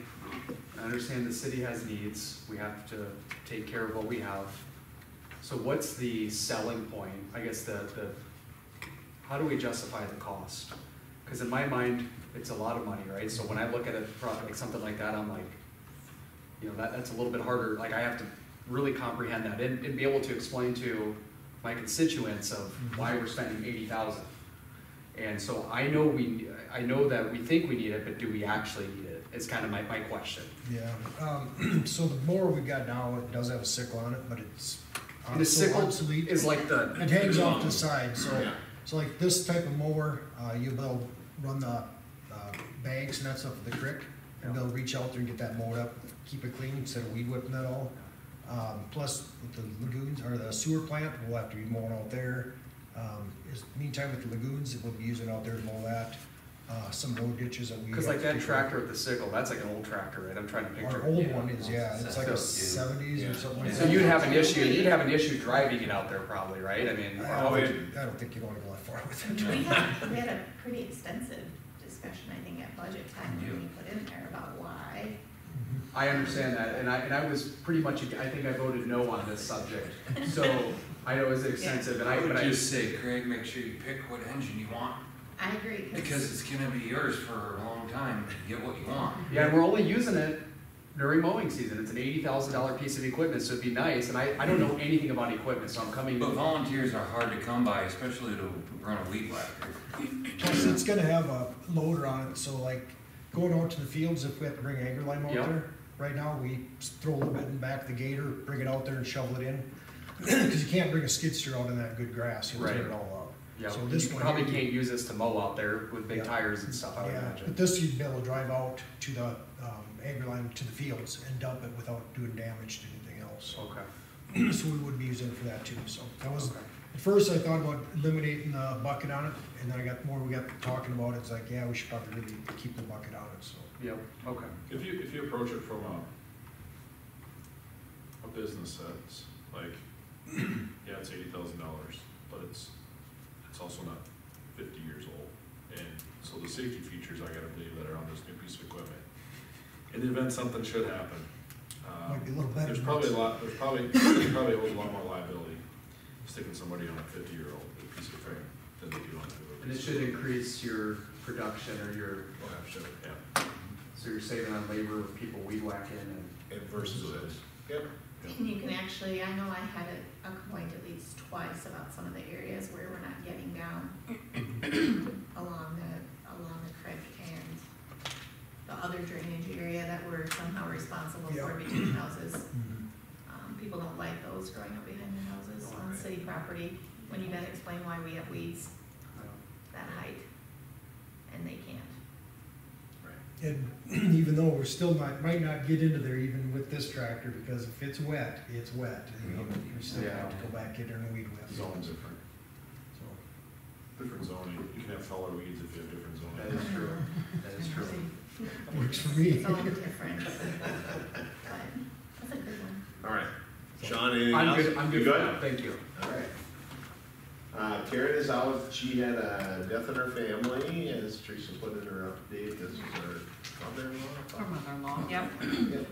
I understand the city has needs, we have to take care of what we have. So what's the selling point, I guess the, the, how do we justify the cost? Cause in my mind, it's a lot of money, right? So when I look at a product like something like that, I'm like, you know, that, that's a little bit harder, like I have to really comprehend that and, and be able to explain to my constituents of why we're spending eighty thousand. And so I know we, I know that we think we need it, but do we actually need it? It's kind of my, my question. Yeah, um, so the mower we got now, it does have a sickle on it, but it's The sickle obsolete. is like the, It hangs off the side, so, Yeah. so like this type of mower, uh, you'll be able to run the, uh, banks and that stuff with the crick, and they'll reach out there and get that mowed up, keep it clean instead of weed whipping it all. Um, plus with the lagoons, or the sewer plant, we'll have to be mowing out there. Um, is, meantime with the lagoons, that we'll be using out there to mow that, uh, some road ditches that we. cause like have to that take- tractor with the sickle, that's like an old tractor, right? I'm trying to picture. Our old one is, yeah, it's like a seventies Yeah. or something like that. So you'd have an issue, you'd have an issue driving it out there probably, right? I mean, I don't think, I don't think you wanna go that far with it. we had, we had a pretty extensive discussion, I think, at budget time, when you put in there about why. I understand that, and I, and I was pretty much, I think I voted no on this subject. So I know it's extensive, and I, I but would I, just say, Craig, make sure you pick what engine you want, I agree, because it's gonna be yours for a long time get what you want. Mm-hmm. yeah, and we're only using it during mowing season. It's an eighty thousand dollar piece of equipment, so it'd be nice, and I, I don't know anything about equipment, so I'm coming. But volunteers are hard to come by, especially to run a weed whacker. Plus, it's gonna have a loader on it, so like, going out to the fields, if we have to bring anchor lime out Yep. there, right now, we s- throw a little bit in the back of the gator, bring it out there and shovel it in. Cause you can't bring a skid steer out in that good grass, you'll tear Right. it all up. Yeah, So you this one probably here, can't use this to mow out there with big Yeah. tires and stuff, I would Yeah, imagine. but this you'd be able to drive out to the, um, agri line, to the fields and dump it without doing damage to anything else. Okay, So we would be using it for that too, so that was, okay. at first I thought about eliminating the bucket on it, and then I got more, we got talking about it, it's like, yeah, we should probably really keep the bucket on it, so. Yep, okay. If you, if you approach it from a, a business sense, like, yeah, it's eighty thousand dollars, but it's, it's also not fifty years old. And so the safety features, I gotta believe, that are on this new piece of equipment, in the event something should happen, um, Might be a little better there's than probably a this. lot, there's probably, there's probably a lot more liability sticking somebody on a fifty-year-old piece of frame than they do on a. And it should increase your production or your, Oh, yeah, should, yeah. so you're saving on labor with people weed whacking and. And versus this. Yep. And you can actually, I know I had a, a complaint at least twice about some of the areas where we're not getting down along the, along the creek and the other drainage area that we're somehow responsible for Yeah. between houses. Um, people don't like those growing up behind their houses on Right. city property, when you gotta explain why we have weeds that height, and they can't. And even though we're still not, might not get into there even with this tractor, because if it's wet, it's wet, and you know, we still have to go back in there and weed whip. Zones different, So, different zoning, you can have taller weeds if you have different zoning. That is true, that is true. Works for me. It's all different, but that's a good one. All right. Sean, anything else? I'm good, I'm You good for now, thank you. All right. Uh, Karen is out, she had a death in her family, as Teresa put in her update, this is her Her mother-in-law. mother-in-law, yep. Yep.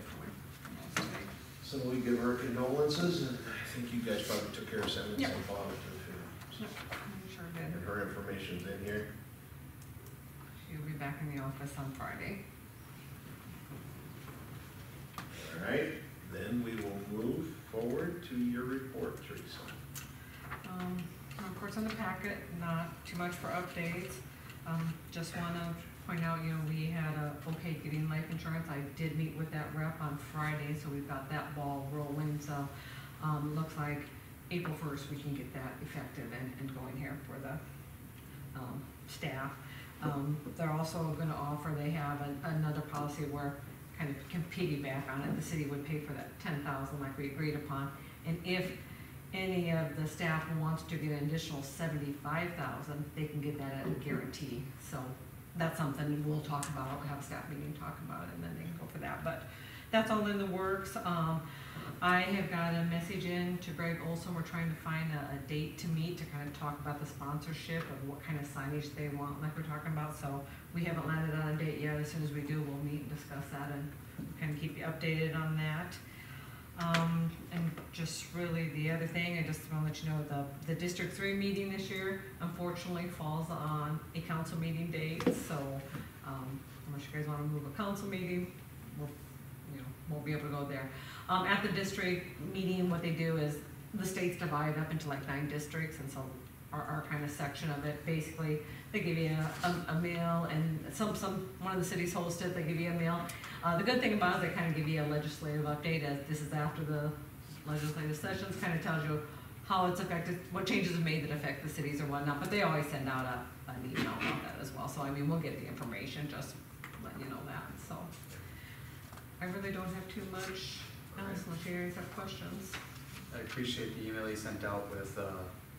So we give her condolences, and I think you guys probably took care of sending Yep. some flowers to Yep, I'm sure her. did. And her information's in here. She'll be back in the office on Friday. All right, then we will move forward to your report, Teresa. Um, reports on the packet, not too much for updates. Um, just wanna point out, you know, we had a okay getting life insurance. I did meet with that rep on Friday, so we've got that ball rolling, so, um, looks like April first, we can get that effective and, and going here for the, um, staff. Um, they're also gonna offer, they have an- another policy where kind of can piggyback on it, the city would pay for that ten thousand like we agreed upon. And if any of the staff wants to get an additional seventy-five thousand, they can get that at a guarantee. So that's something we'll talk about, have a staff meeting, talk about and then they can go for that. But that's all in the works. Um, I have got a message in to Greg Olson, we're trying to find a, a date to meet to kind of talk about the sponsorship of what kind of signage they want, like we're talking about. So we haven't landed on a date yet, as soon as we do, we'll meet and discuss that and kind of keep you updated on that. Um, and just really the other thing, I just wanna let you know, the, the District Three meeting this year unfortunately falls on a council meeting date, so, um, unless you guys wanna move a council meeting, we'll, you know, won't be able to go there. Um, at the district meeting, what they do is, the state's divide up into like nine districts, and so our, our kind of section of it, basically, they give you a, a, a meal, and some, some, one of the cities host it, they give you a meal. Uh, the good thing about it, they kind of give you a legislative update, as this is after the legislative sessions, kind of tells you how it's affected, what changes have made that affect the cities or whatnot, but they always send out a, an email about that as well, so I mean, we'll get the information, just letting you know that, so. I really don't have too much else, unless you guys have questions. I appreciate the email you sent out with, uh,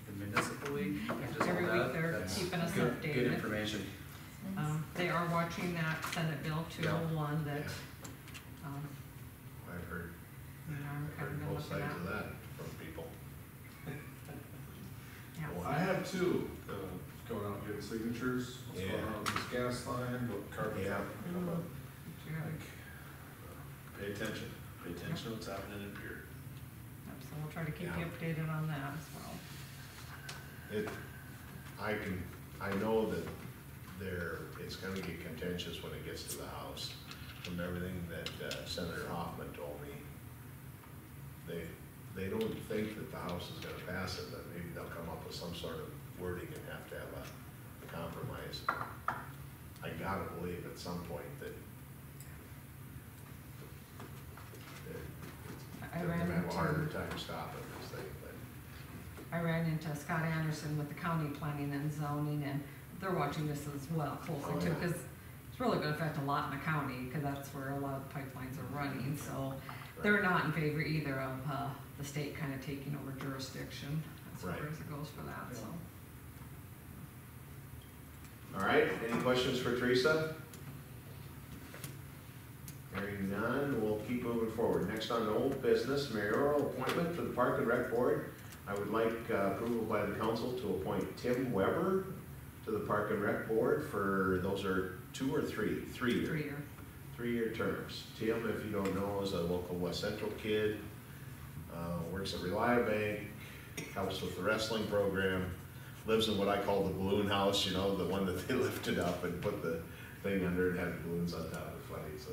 the municipal league, just all Every week that, they're that's keeping us good, good updated. information. Um, they are watching that Senate Bill two oh one that, um, I've heard, you know, I'm I've kind of heard both looking sides at. of that from people. Yeah. Well, I have two, uh, going out and getting signatures, what's going Yeah. on with this gas line, what carbon. Yeah. Mm. Like, pay attention, pay attention to what's happening in Pierre. So we'll try to keep you updated on that as well. It, I can, I know that there, it's gonna get contentious when it gets to the House. From everything that uh, Senator Hoffman told me, they, they don't think that the House is gonna pass it, but maybe they'll come up with some sort of wording and have to have a compromise. I gotta believe at some point that that I they're ran gonna have a harder time stopping this thing, but. I ran into Scott Anderson with the county planning and zoning, and they're watching this as well Oh, closely too, yeah. because it's really gonna affect a lot in the county, because that's where a lot of pipelines are running, so they're not in favor either of, uh, the state kind of taking over jurisdiction as far Right. as it goes for that, so. All right, any questions for Teresa? Hearing none, we'll keep moving forward. Next on the old business, mayoral appointment for the Park and Rec Board. I would like uh, approval by the council to appoint Tim Weber to the Park and Rec Board for, those are two or three? Three. Three year. Three-year terms. Tim, if you don't know, is a local West Central kid, uh, works at Reliabank, helps with the wrestling program, lives in what I call the balloon house, you know, the one that they lifted up and put the thing under and had balloons on top of it, funny, so.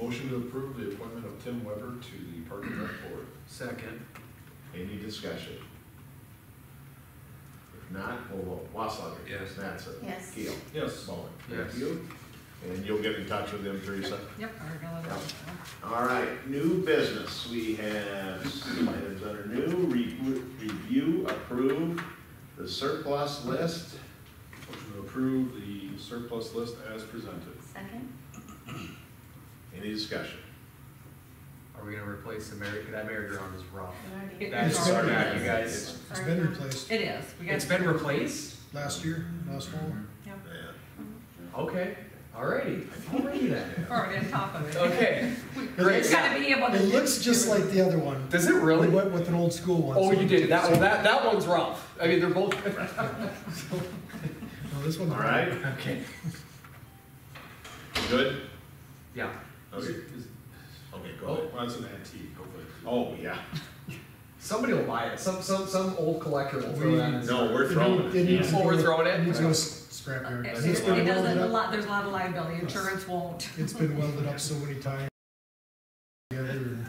Motion to approve the appointment of Tim Weber to the Park and Rec Board. Second. Any discussion? If not, we'll vote. Wasslager. Yes. Mattson. Yes. Keel. Yes. Bowen. Yes. Thank you. And you'll get in touch with them, Teresa? Yep, I got it all. All right, new business, we have, some items under new, Re- review, approve the surplus list. Motion to approve the surplus list as presented. Second? Any discussion? Are we gonna replace the merry, that merry-go-round is rough. It- That's it's sorry, already- you guys. It's been replaced It is. We got- It's been replaced? last year, last fall. Yeah. Okay, alrighty, alrighty then. we're already on top of it. Okay, We great. gotta be able to. It looks just like the other one. Does it We really? went with an old school one. Oh, so- you did, that one, that, that one's rough. I mean, they're both. No, this one's. All right, Okay. good? Yeah. Okay, is- okay, go Oh, ahead. well, that's an antique, hopefully. Oh, yeah, Somebody will buy it, some, some, some old collector will throw that in. no, we're throwing it it. needs to Oh, we're go- throwing it? It needs to go s- scrapyard. It, It's it been doesn't, welded a up- lot, there's a lot of liability, insurance won't. It's been welded up so many times. together and-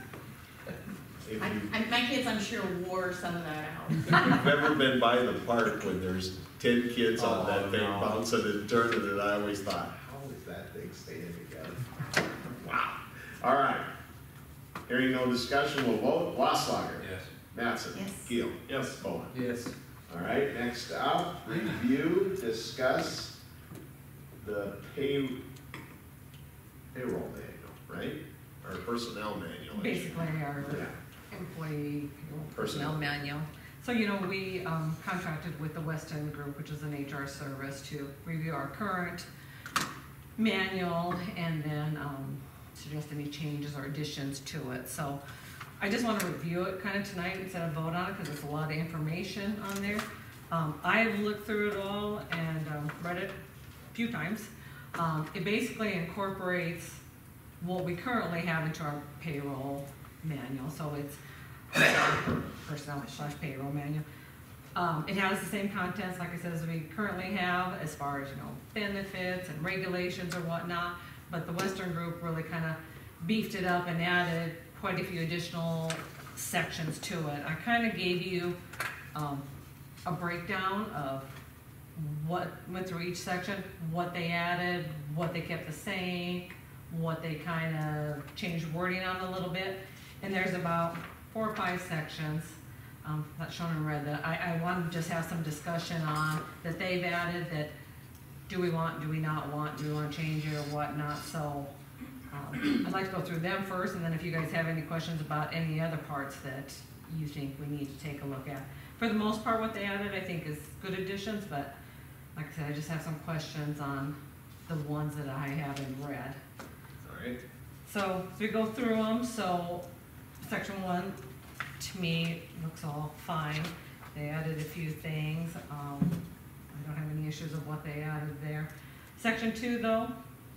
If I, you've, I, my kids, I'm sure wore some of that out. if you've ever been by the park when there's ten kids on Oh, that thing no. bouncing and turning it, I always thought, how is that thing staying together? Wow, all right. Hearing no discussion, we'll vote. Wasslager. Yes. Mattson. Yes. Keel. Yes. Bowen. Yes. All right, next up, review, discuss the pay, payroll manual, right? Or personnel manual. Basically, our Yeah. employee Personnel. personnel manual. So, you know, we um, contracted with the West End Group, which is an HR service, to review our current manual and then um, suggest any changes or additions to it. So I just want to review it kind of tonight instead of vote on it, because there's a lot of information on there. Um, I've looked through it all and um, read it a few times. Um, It basically incorporates what we currently have into our payroll manual, so it's personnel slash payroll manual. Um, it has the same contents, like I said, as we currently have, as far as, you know, benefits and regulations or whatnot, but the Western Group really kind of beefed it up and added quite a few additional sections to it. I kind of gave you, um, a breakdown of what went through each section, what they added, what they kept the same, what they kind of changed wording on a little bit. And there's about four or five sections, um, not shown in red, that I, I want to just have some discussion on, that they've added, that do we want, do we not want, do we want to change it or whatnot, so. Um, I'd like to go through them first, and then if you guys have any questions about any other parts that you think we need to take a look at. For the most part, what they added, I think is good additions, but like I said, I just have some questions on the ones that I have in red. All right, So, so we go through them, so section one, to me, looks all fine. They added a few things, um, I don't have any issues of what they added there. Section two, though,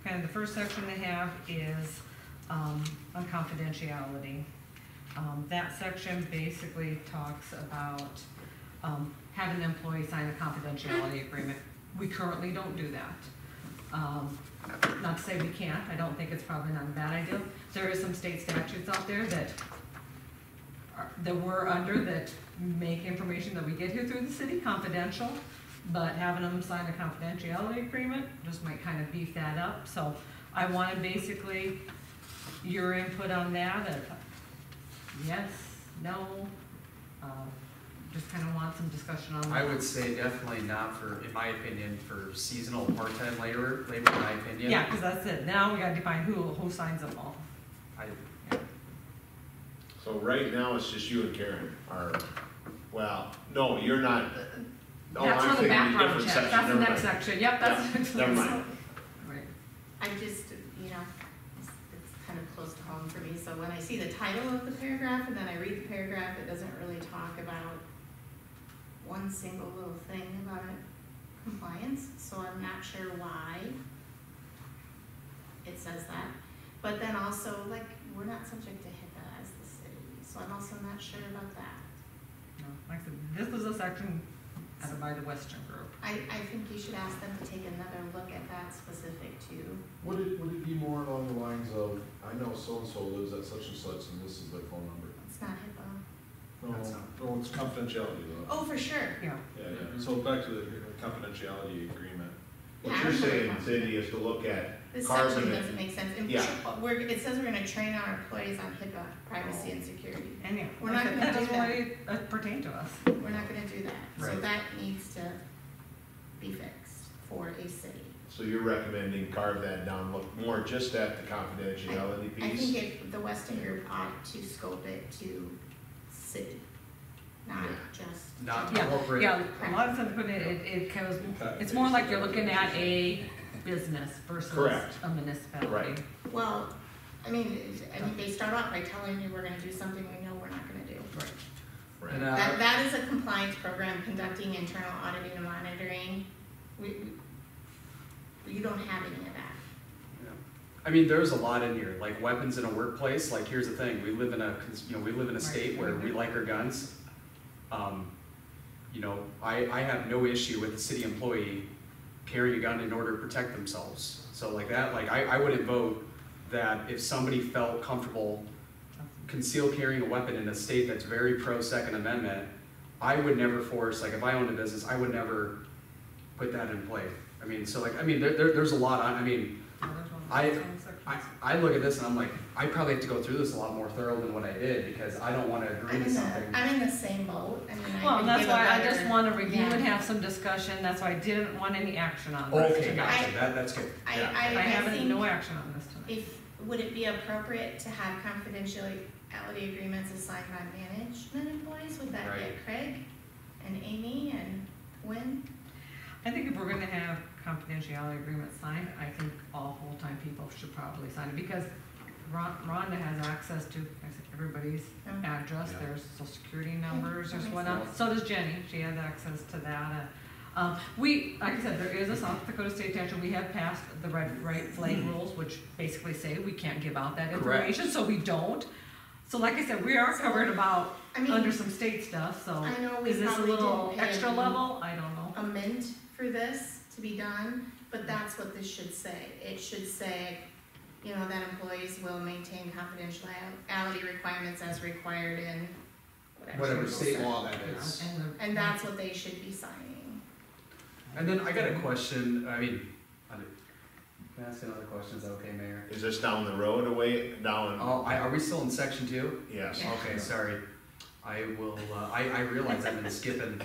kind of the first section they have is, um, on confidentiality. Um, that section basically talks about, um, having the employee sign a confidentiality agreement. We currently don't do that. Um, not to say we can't, I don't think it's probably not a bad idea. There is some state statutes out there that are, that we're under that make information that we get here through the city confidential, but having them sign a confidentiality agreement just might kind of beef that up, so I wanted basically your input on that, if yes, no, uh, just kinda want some discussion on that. I would say definitely not for, in my opinion, for seasonal part-time labor, labor, in my opinion. Yeah, cause that's it, now we gotta define who, who signs them all. I, So right now, it's just you and Karen are, well, no, you're not. No, That's I'm for the thinking a background different check, section, that's the never next mind. section, yep, that's. Never mind. Right. I just, you know, it's, it's kind of close to home for me, so when I see the title of the paragraph and then I read the paragraph, it doesn't really talk about one single little thing about compliance, so I'm not sure why it says that. But then also, like, we're not subject to HIPAA as the city, so I'm also not sure about that. No, Like I said, this is a section added by the Western Group. I, I think you should ask them to take another look at that specific too. Would it, would it be more along the lines of, I know so-and-so lives at such and such, and this is their phone number? It's not HIPAA. No, That's not- no, it's confidentiality though. Oh, for sure. Yeah, Yeah, yeah, so back to the confidentiality agreement. What Yeah, you're I'm saying, really Cindy, is to look at This carbon section doesn't make sense. And Yeah. We're, it says we're gonna train our employees on HIPAA, privacy and security. and yeah, We're not gonna that do doesn't that. really uh, pertain to us. We're not gonna do that. So Right. that needs to be fixed for a city. So you're recommending carve that down, look more just at the confidentiality piece. I piece? think it, the Weston Group ought to scope it to city, not Yeah. just. not Yeah, corporate. Yeah, a lot of times put it, it, it goes, it's more like you're looking at a business versus Correct. a municipality. Right. Well, I mean, I mean, they start off by telling you we're gonna do something we know we're not gonna do. Right. And, That, uh, that is a compliance program conducting internal auditing and monitoring. We, we, you don't have any of that. Yeah. I mean, there's a lot in here, like weapons in a workplace, like, here's the thing, we live in a, cons- you know, we live in a state where we like our guns. Um, you know, I, I have no issue with a city employee carrying a gun in order to protect themselves. So like that, like, I, I wouldn't vote that if somebody felt comfortable concealed carrying a weapon in a state that's very pro Second Amendment, I would never force, like, if I owned a business, I would never put that in play. I mean, so like, I mean, there, there, there's a lot, on- I mean, Yeah, there's one of I-. I, I look at this and I'm like, I probably have to go through this a lot more thorough than what I did, because I don't wanna agree I'm to in the, something. I'm in the same boat. I mean, Well, could and that's why I just wanna review and have some discussion, that's why I didn't want any action on this Okay, tonight. gotcha, that, that's good. I, Yeah. I, I I haven't, no action on this tonight. if, would it be appropriate to have confidentiality agreements assigned by management employees? Would that Right. get Craig and Amy and Gwen? I think if we're gonna have confidentiality agreement signed, I think all full-time people should probably sign it, because Ron- Rhonda has access to, everybody's Yeah. address, Yeah. their social security numbers, that there's makes whatnot. So does Jenny, she has access to that. uh, Um, we, like I said, there is a South Dakota State statute, we have passed the red, right flag rules, which basically say we can't give out that Correct. information, so we don't. So like I said, we are covered about, I mean, under some state stuff, so I know we is this a probably little didn't pay extra level? I don't know. a mint for this to be done, but that's what this should say. It should say, you know, that employees will maintain confidentiality requirements as required in whatever. Whatever state law that is. And that's what they should be signing. And then I got a question, I mean, I don't- can I ask another question, is that okay, Mayor? Is this down the road away, down, Oh, I, are we still in section two? yes. Yeah. Okay, sorry. I will, uh, I, I realize I've been skipping,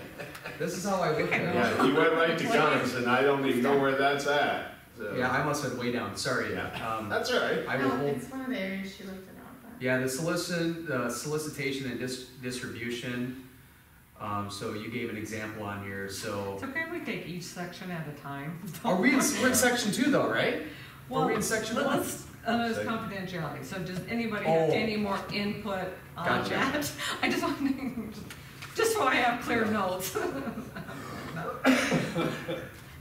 this is how I look at it. Yeah, you went right to guns, and I don't even know where that's at, so. Yeah, I must have been way down, sorry. Yeah. Um, That's all right. I will No, hold, it's one of the areas she looked it up, yeah, the solicit, the solicitation and dis- distribution. Um, so you gave an example on here, so. So can we take each section at a time? Are we in, we're in section two though, right? Or Are we in section let- one? Let's, uh, it's confidentiality, so does anybody have Oh. any more input on Gotcha. that? I just want to, just so I have clear notes.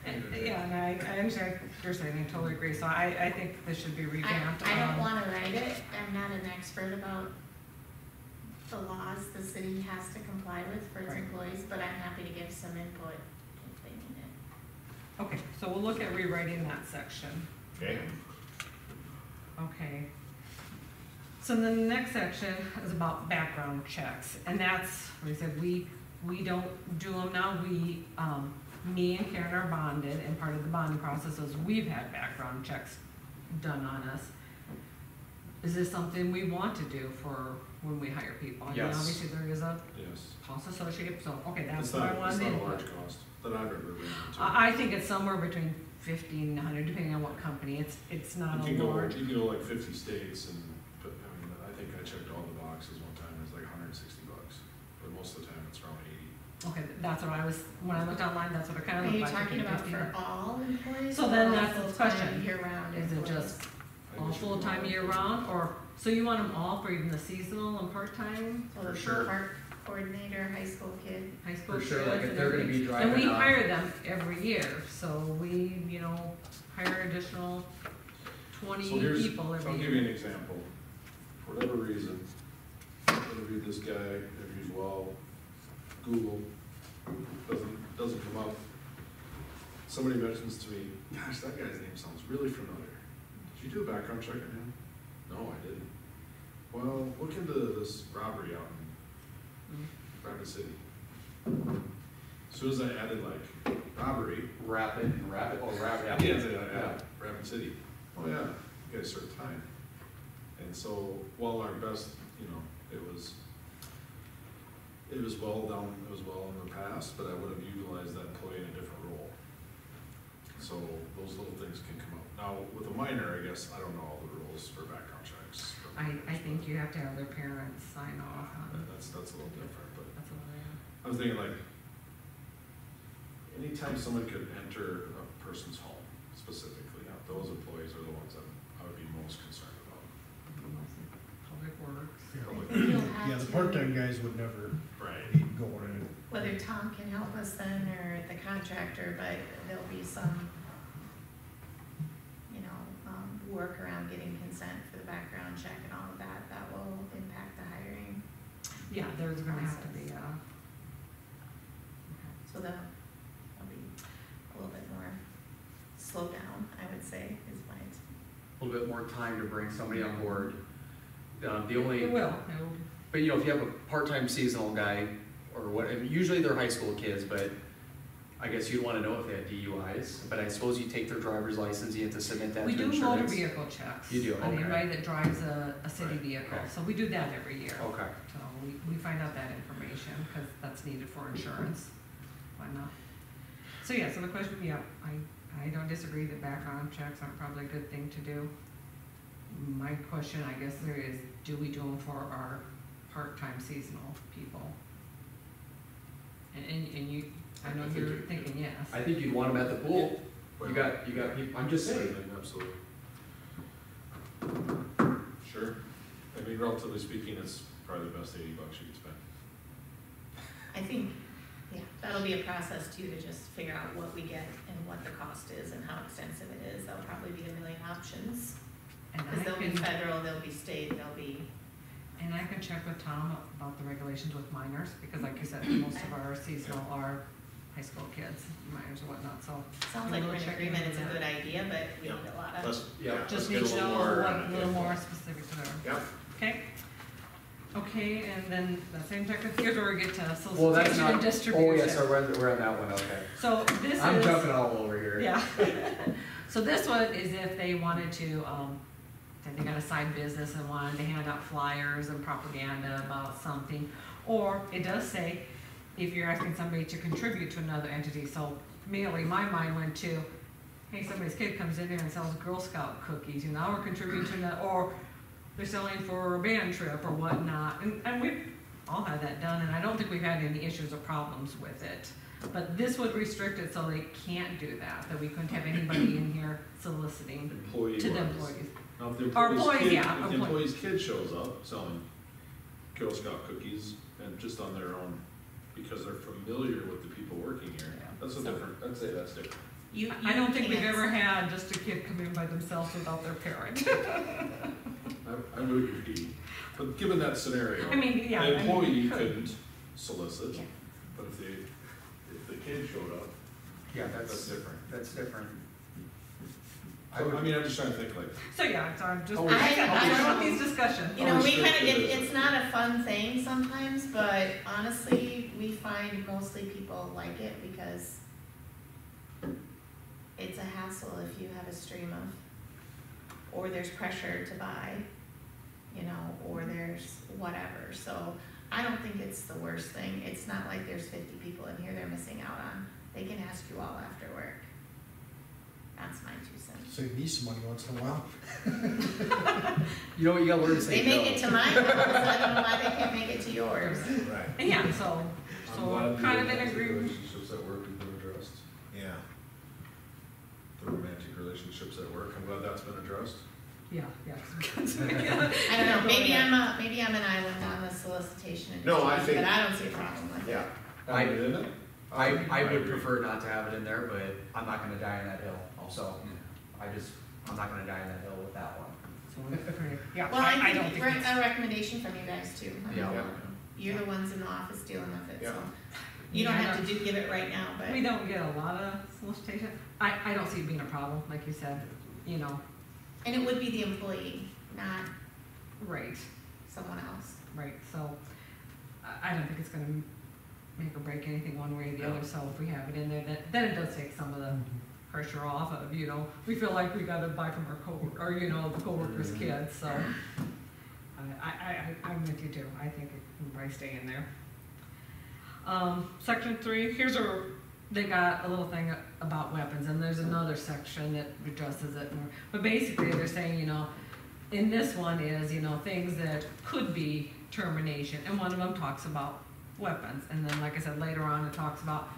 And, Yeah, and I, I understand what you're saying, I totally agree, so I, I think this should be I, revamped. I don't um, wanna write it, I'm not an expert about the laws the city has to comply with for its Right. employees, but I'm happy to give some input if they need it. Okay, so we'll look at rewriting that section. Okay, Okay. So then the next section is about background checks, and that's, like I said, we, we don't do them now, we, um, me and Karen are bonded, and part of the bonding process is we've had background checks done on us. Is this something we want to do for when we hire people. I mean, Yes. obviously there is a Yes. cost associated, so, okay, that's It's what I not, it's wanted to not a large cost that I've ever into. I, I think it's somewhere between fifteen and hundred, depending on what company, it's, it's not You a can go, large. you can go like fifty states and, but, I mean, I think I checked all the boxes one time, it was like hundred and sixty bucks. But most of the time, it's around eighty. Okay, that's what I was, when I looked online, that's what it Are kind of you looked like. talking about 15. for all employees? So then all that's the full-time, question. Year-round Is it employees? just all guess you could full-time year round, or, so you want them all for even the seasonal and part-time? So the For sure. park coordinator, high school kid, high school For sure, kids like if and they're gonna everything. be And we driving hire them every year, so we, you know, hire additional twenty So here's, people I'll every give you an example. For whatever reason, I interviewed this guy, interviews well, Google, doesn't, doesn't come up. Somebody mentions to me, gosh, that guy's name sounds really familiar. Did you do a background check on him? No, I didn't. Well, look into this robbery out in Rapid City. As Soon as I added like robbery, Rapid, rapid, oh, rapid, yeah. yeah, yeah, Rapid City. Oh, yeah, you guys served time. And so, while our best, you know, it was, it was well done, it was well in the past, but I would have utilized that employee in a different role. So, those little things can come up. Now, with a minor, I guess, I don't know all the rules for background checks. for I, I think you have to have their parents sign off on that- That's, that's a little different, but That's what I am. I was thinking like, anytime someone could enter a person's home specifically, uh, those employees are the ones that I would be most concerned about. Public Works. Public- You'll Yeah, the part-time guys would never Right. be going whether Tom can help us then or the contractor, but there'll be some, you know, um, work around getting consent for the background check and all of that, that will impact the hiring. Yeah, there's gonna have to be, uh. So they'll, they'll be a little bit more slow down, I would say, is my, A little bit more time to bring somebody on board. Um, the only. It will, it will. But you know, if you have a part-time seasonal guy, or what, usually they're high school kids, but I guess you'd wanna know if they had DUIs, but I suppose you take their driver's license, you have to submit that We to do insurance. motor vehicle checks. You do, On okay. anybody that drives a, a city Right, vehicle, okay. so we do that every year. Okay, So we, we find out that information, cause that's needed for insurance, why not? So yeah, so the question, yeah, I, I don't disagree that background checks aren't probably a good thing to do. My question, I guess there is, do we do them for our part-time seasonal people? And, and, and you, I know I think you're it- thinking yes. I think you'd want them at the pool, you got, you got people, I'm just saying. Absolutely. Sure. I mean, relatively speaking, it's probably the best eighty bucks you could spend. I think, yeah, that'll be a process too, to just figure out what we get and what the cost is and how extensive it is. There'll probably be a million options. And Cause I they'll be can- federal, they'll be state, they'll be, And I can check with Tom about the regulations with minors, because like you said, most of our seasonal are high school kids, minors and whatnot, so. sounds like we'll we're in agreement, into it's a good idea, but we Yeah. need a lot of. Let's, Yeah. yeah, let's Just get need a to little know more. what, uh, a little more specific to their, Yep, okay? Okay, and then the same type of, here's where we get to Well, that's solicitation not, and distribution. oh, yes, so we're, we're on that one, okay. So this is. I'm jumping all over here. Yeah. So this one is if they wanted to, um, say they got a side business and wanted to hand out flyers and propaganda about something. Or it does say, if you're asking somebody to contribute to another entity, so immediately my mind went to, hey, somebody's kid comes in here and sells Girl Scout cookies, and now we're contributing to that, or they're selling for a band trip or whatnot, and, and we've all had that done, and I don't think we've had any issues or problems with it. But this would restrict it so they can't do that, that we couldn't have anybody in here soliciting Employee to the wise. employees. Now, if the Or employee's employees, kid, yeah, if the employees. employee's kid shows up selling Girl Scout cookies and just on their own, because they're familiar with the people working here, Yeah. that's a So- different, I'd say that's different. You, I don't you think we've ever had just a kid come in by themselves without their parent. I, I would agree, but given that scenario, I mean, yeah. I the mean, employee you could. couldn't solicit, Yeah. but if they, if the kid showed up, Yeah, that's that's, different. that's different. I So, I mean, I'm just trying to think like, So, yeah, so I'm just, I, I- I I- want these discussions. You know, we kind of, it, is- it's not a fun thing sometimes, but honestly, we find mostly people like it because it's a hassle if you have a stream of, or there's pressure to buy. you know, or there's whatever, so I don't think it's the worst thing, it's not like there's fifty people in here they're missing out on, they can ask you all after work. That's my two cents. Save me some money once in a while. You know what, you gotta learn to say They no. make it to my house, I don't know why they can't make it to yours. Right, And yeah, so, I'm so glad the kind of in romantic agreement. Relationships at work have been addressed, yeah. the romantic relationships at work, I'm glad that's been addressed. Yeah, yeah. I don't know, maybe I'm a, maybe I'm an island on the solicitation and No, I but think- I don't see a problem with it. Yeah, I- Add it it? I, I would agree. prefer not to have it in there, but I'm not gonna die on that hill, so I just, I'm not gonna die on that hill with that one. Yeah, Well, I, I I don't think think re- it's, a recommendation from you guys too. I mean, Yeah. You're the ones in the office dealing with it, so. You don't Yeah, have to don't- give it right now, but. we don't get a lot of solicitation. I, I don't see it being a problem, like you said, you know, And it would be the employee, not right, someone else. right, so I, I don't think it's gonna make or break anything one way or the other, so if we have it in there, then, then it does take some of the mm-hmm. Pressure off of, you know, we feel like we gotta buy from our co, or, you know, the coworkers' kids, so. I, I, I, I'm with you too, I think can stay in there. Um, section three, here's a, they got a little thing about weapons, and there's another section that addresses it more. But basically, they're saying, you know, in this one is, you know, things that could be termination, and one of them talks about weapons. And then, like I said, later on, it talks about,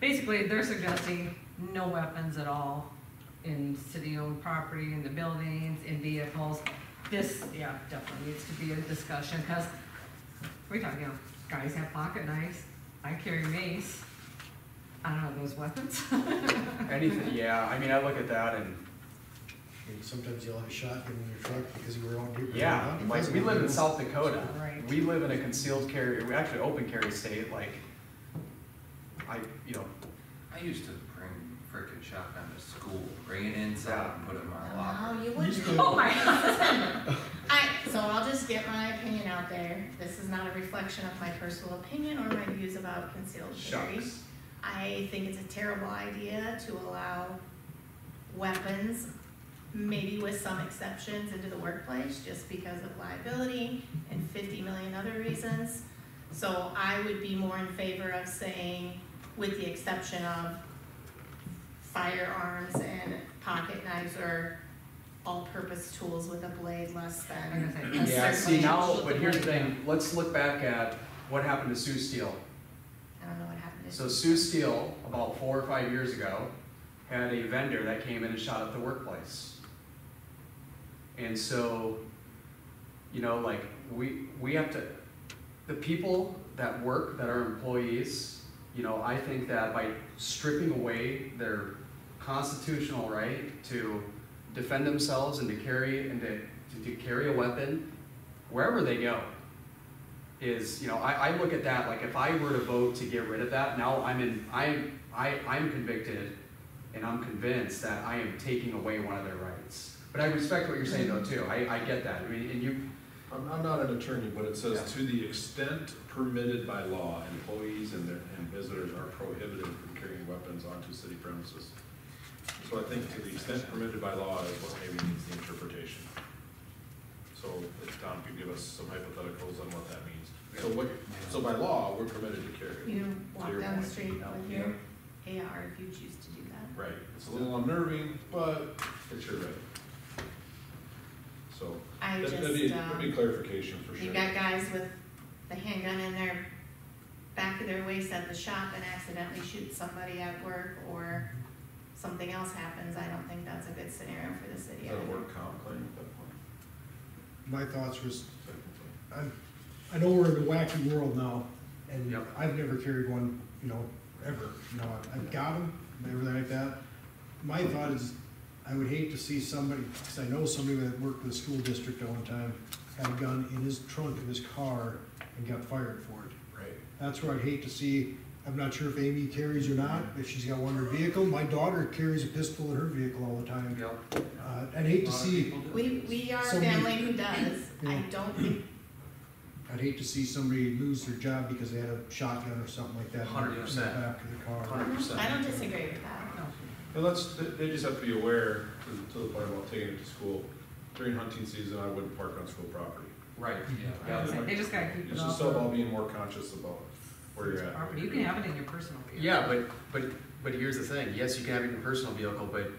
basically, they're suggesting no weapons at all in city-owned property, in the buildings, in vehicles. This, yeah, definitely needs to be a discussion, because we talk, you know, guys have pocket knives, I carry mace. I don't know those weapons. Anything, yeah, I mean, I look at that and, I mean, sometimes you'll have a shotgun in your truck because you were on duty. yeah, like, we live in South Dakota. Right. We live in a concealed carry, we actually open carry state, like, I, you know, I used to bring frickin' shotgun to school, bring it inside and put it in my locker. No, you wouldn't. Oh my God. I, so I'll just get my opinion out there. This is not a reflection of my personal opinion or my views about concealed carry. shucks. I think it's a terrible idea to allow weapons, maybe with some exceptions, into the workplace just because of liability and fifty million other reasons. So I would be more in favor of saying, with the exception of firearms and pocket knives or all-purpose tools with a blade less than. gonna Yeah, that's see now, but here's the thing, let's look back at what happened to Sioux Steel. I don't know what happened to. So Sioux Steel, about four or five years ago, had a vendor that came in and shot up the workplace. And so, you know, like, we, we have to, the people that work, that are employees, you know, I think that by stripping away their constitutional right to defend themselves and to carry, and to, to carry a weapon wherever they go, is, you know, I, I look at that, like, if I were to vote to get rid of that, now I'm in, I'm I, I'm convicted and I'm convinced that I am taking away one of their rights. But I respect what you're saying though, too, I, I get that, I mean, and you, I'm, I'm not an attorney, but it says, Yeah. to the extent permitted by law, employees and their, and visitors are prohibited from carrying weapons onto city premises. So I think to the extent permitted by law is what maybe needs the interpretation. So if Tom could give us some hypotheticals on what that means. So what, so by law, we're permitted to carry. You To walk your down the point. street with your AR if you choose to do that. Right, it's a little unnerving, but it's your right. So, I that- just, that'd be, that'd be um, clarification for sure. you got guys with the handgun in their back of their waist at the shop and accidentally shoot somebody at work or something else happens, I don't think that's a good scenario for the city. Is that a either. work comp claim at that point? My thoughts was, Technically. I'm, I know we're in a wacky world now, and Yep. I've never carried one, you know, ever. You know, I've- I've got them, everything like that. My thought is, I would hate to see somebody, because I know somebody that worked with a school district at one time, had a gun in his trunk of his car and got fired for it. right. That's where I'd hate to see, I'm not sure if Amy carries or not, if she's got one in her vehicle. My daughter carries a pistol in her vehicle all the time. you know, Uh, I'd hate to see, We, we are a Somebody- family who does, I Yeah. don't think, I'd hate to see somebody lose their job because they had a shotgun or something like that. in the 100%. Back of the car. hundred percent. I don't disagree with that. And let's, they- they just have to be aware, to, to the point about taking it to school, during hunting season, I wouldn't park on school property. Right, I would say, they just gotta keep it It's off. just about being more conscious about where you're at. Property, you can have it in your personal vehicle. Yeah, but, but, but here's the thing, yes, you can have it in your personal vehicle, but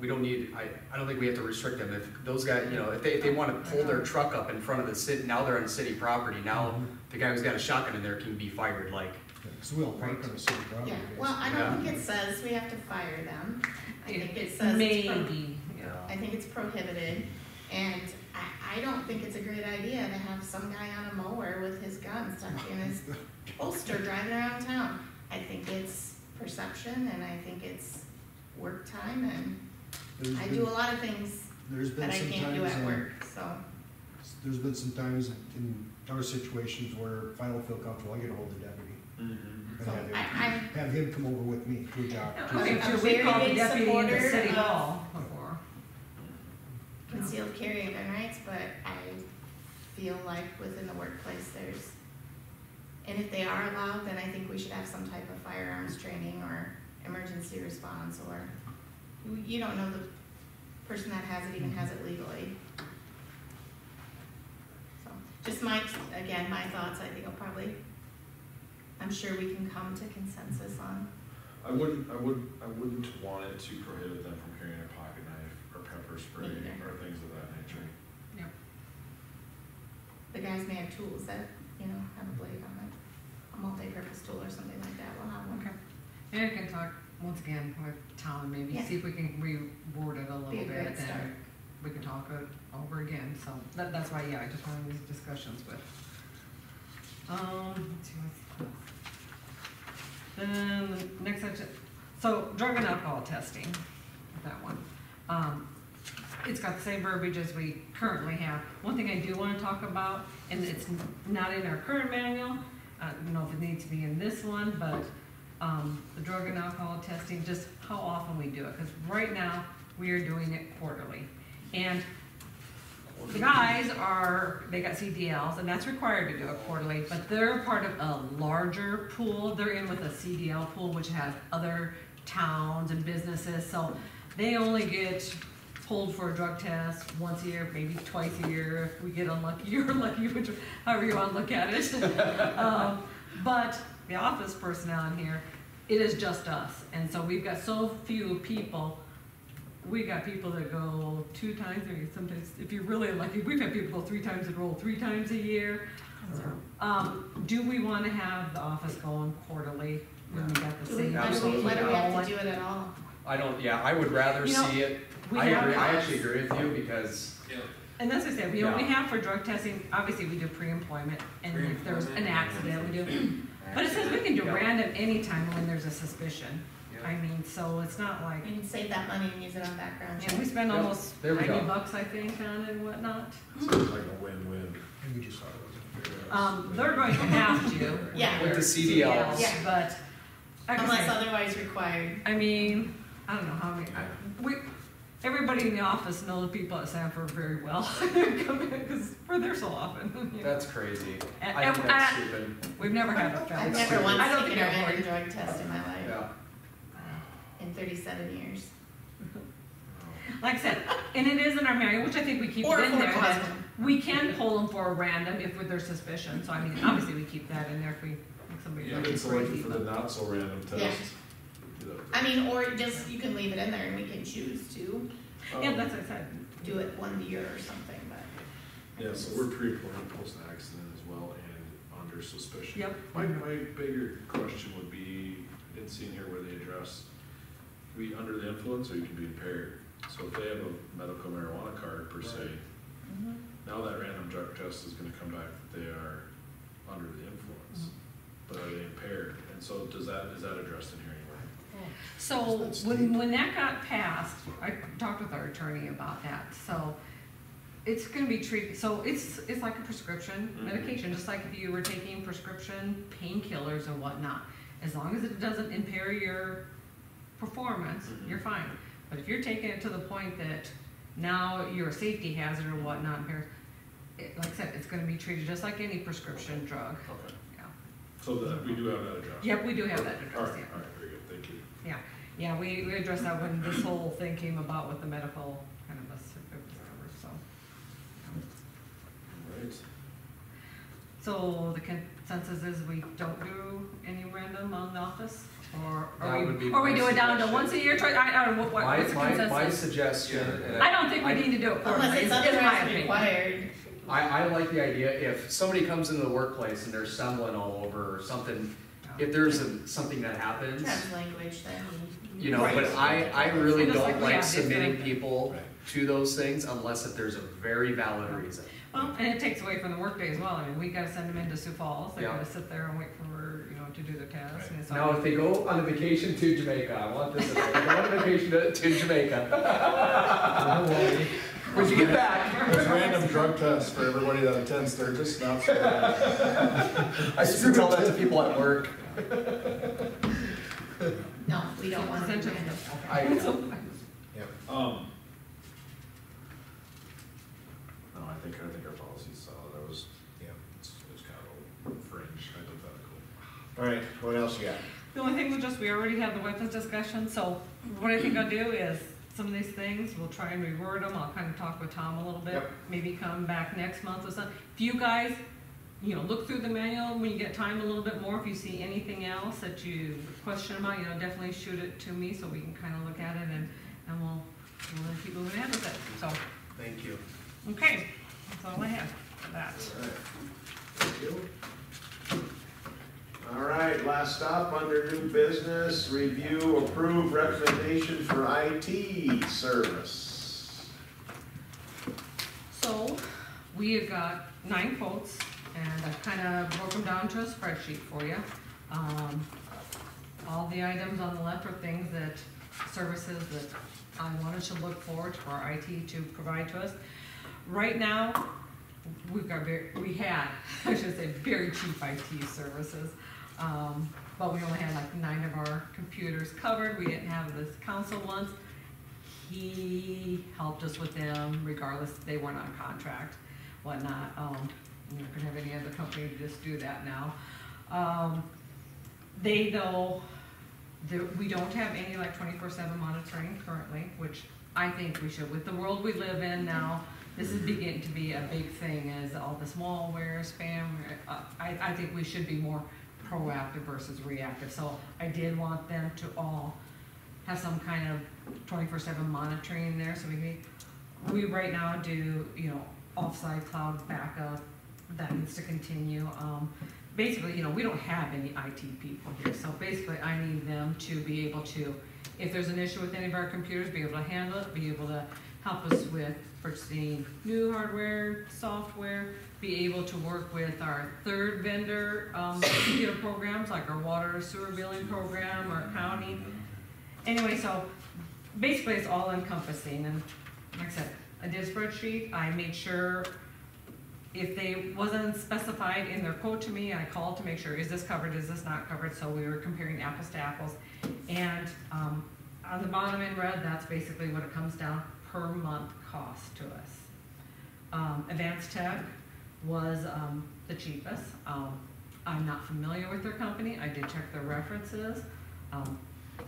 we don't need, I, I don't think we have to restrict them, if those guys, you know, if they, if they wanna pull their truck up in front of the city, now they're on city property, now mm-hmm. the guy who's got a shotgun in there can be fired, like, Because we all park on the city property. Yeah, well, I don't think it says we have to fire them. I think it says. it's pro- Maybe, yeah. I think it's prohibited, and I, I don't think it's a great idea to have some guy on a mower with his gun stuck in his holster driving around town. I think it's perception, and I think it's work time, and There's I been- do a lot of things There's been that I some can't do times, at in- work, so. there's been some times in our situations where if I don't feel comfortable, I get a hold of the deputy. Mhm. And So have I, him, I'm, have him come over with me to a job. to- Okay, I'm sure, a we very called the big deputy in the supporter city of- hall before. concealed carry gun rights, but I feel like within the workplace, there's, and if they are allowed, then I think we should have some type of firearms training or emergency response, or, you- you don't know the person that has it even has it legally. So, just my, again, my thoughts, I think I'll probably, I'm sure we can come to consensus on, I wouldn't, I would, I wouldn't want it to prohibit them from carrying a pocket knife or pepper spray neither. or things of that nature. the guys may have tools that, you know, have a blade on it, a multi-purpose tool or something like that, we'll have one. Okay. And I can talk, once again, with Tom, maybe Yeah. see if we can reword it a little Be a bit, great start. and we can talk it over again, so, that, that's why, yeah, I just wanted these discussions with. Um, let's see what's. Then, the next section, so drug and alcohol testing, that one. Um, it's got the same verbiage as we currently have. One thing I do wanna talk about, and it's not in our current manual, I don't know if it needs to be in this one, but, um, the drug and alcohol testing, just how often we do it, cause right now, we are doing it quarterly. And the guys are, they got CDLs, and that's required to do it quarterly, but they're part of a larger pool, they're in with a CDL pool, which has other towns and businesses, so they only get pulled for a drug test once a year, maybe twice a year, if we get unlucky or lucky, which, however you wanna look at it. Um, But the office personnel in here, it is just us, and so we've got so few people. We got people that go two times, or sometimes, if you're really lucky, we've had people go three times and roll three times a year. Um, do we wanna have the office going quarterly when we got the Do we, same? why do we, why do we have to do it at all? I don't, yeah, I would rather You know, see it, We I have agree, I actually agree with you, because, And that's what I said, we only have for drug testing, obviously we do pre-employment, and if there's an Pre-employment, accident, we do. But it says we can do Yeah. random anytime when there's a suspicion. I mean, so it's not like, We can save that money and use it on background and we checks. spend Yep, almost there we ninety go. bucks, I think, on it and whatnot. Sounds like a win-win. And we just thought it was. Um, they're going to have to. Yeah. With the CDLs. Yeah. But, like I Unless said, otherwise required. I mean, I don't know how many, I- we, everybody in the office knows the people at Sanford very well. Because we're there so often, you know. that's crazy. And- I and think that's I- stupid, We've never had a felony. I've never once I don't taken think a I've random drug test in my life, yeah. in thirty-seven years. Oh. Like I said, and it is in our manual, which I think we keep Or it in there, that we can pull them for a random if there's suspicion, so I mean, obviously we keep that in there if we, if somebody's Yeah, looking it's crazy. selected for the not so random test. Yeah. You know, I mean, or just, you can leave it in there and we can choose to Yeah, that's what I said, do it one year or something, but. Yeah, so we're pre-employment, post-accident as well, and under suspicion. Yep. My, my bigger question would be, I didn't see in here where they address, we under the influence or you can be impaired. So if they have a medical marijuana card per se, mm-hmm. now that random drug test is gonna come back that they are under the influence. Mm-hmm. But are they impaired? And so does that, is that addressed in here anywhere? So when, when that got passed, I talked with our attorney about that, so it's gonna be treated, so it's, it's like a prescription Mhm. medication, just like if you were taking prescription painkillers or whatnot. As long as it doesn't impair your performance, Mhm. you're fine. But if you're taking it to the point that now you're a safety hazard or whatnot, impairs, it, like I said, it's gonna be treated just like any prescription drug, Okay, yeah. so that, we do have that addressed? Yep, we do have that All addressed, right, yeah. all right, very good, thank you. Yeah, yeah, we, we addressed that when this whole thing came about with the medical cannabis, it was covered, so. All right. Right. So the consensus is we don't do any random on the office? Or, That or would be we, or we my do it down to suggestion. once a year, try, I, I don't know, what, My, what's the my, my consensus? suggestion. and uh, I don't think we I- need to do it Unless quarterly, it's is is my otherwise opinion. required. I, I like the idea, if somebody comes into the workplace and they're stumbling all over or something, if there's a, something that happens, Trans language then. You know, Right. but I, I really And just don't we like have submitting thing. people Right. to those things unless if there's a very valid reason. Well, and it takes away from the workday as well, I mean, we gotta send them into Sioux Falls, they Yeah. gotta sit there and wait for, you know, to do their test, and it's Now, if they go on a vacation to Jamaica, I want this, if they go on a vacation to, to Jamaica, when you get back, There's random drug tests for everybody that attends Sturgis, not so. I used to tell that to people at work. No, we don't want to do Essentially. random. I, Um. No, I think, I think our policy's solid, I was, yeah, it's, it's kind of a fringe hypothetical. All right, what else you got? The only thing was just, we already had the weapons discussion, so what I think I'll do is, some of these things, we'll try and reword them, I'll kind of talk with Tom a little bit. Yep. Maybe come back next month or something. If you guys, you know, look through the manual when you get time a little bit more, if you see anything else that you question about, you know, definitely shoot it to me so we can kind of look at it and, and we'll, we'll keep moving ahead with it, so, thank you. okay, that's all I have for that. All right. Thank you. All right, last stop, under new business, review, approve recommendation for IT service. So, we have got nine quotes, and I've kind of broke them down to a spreadsheet for you. Um, all the items on the left are things that, services that I wanted to look forward for our IT to provide to us. Right now, we've got very, we had, I should say, very cheap IT services. Um, but we only had like nine of our computers covered, we didn't have this council ones. He helped us with them regardless, they weren't on contract, whatnot, um, you're not gonna have any other company to just do that now. Um, they though, we don't have any like twenty-four seven monitoring currently, which I think we should, with the world we live in now, this is beginning to be a big thing, is all this malware, spam, uh, I, I think we should be more proactive versus reactive, so I did want them to all have some kind of twenty-four seven monitoring there, so we can, we right now do, you know, offsite cloud backup, that needs to continue, um, basically, you know, we don't have any IT people here, so basically, I need them to be able to, if there's an issue with any of our computers, be able to handle it, be able to help us with purchasing new hardware, software, be able to work with our third vendor, um, computer programs, like our water sewer billing program, our county. Anyway, so basically, it's all encompassing, and like I said, I did a spreadsheet, I made sure if they wasn't specified in their quote to me, I called to make sure, is this covered, is this not covered, so we were comparing apples to apples. And, um, on the bottom in red, that's basically what it comes down per month cost to us. Um, Advanced Tech was, um, the cheapest, um, I'm not familiar with their company, I did check their references, um,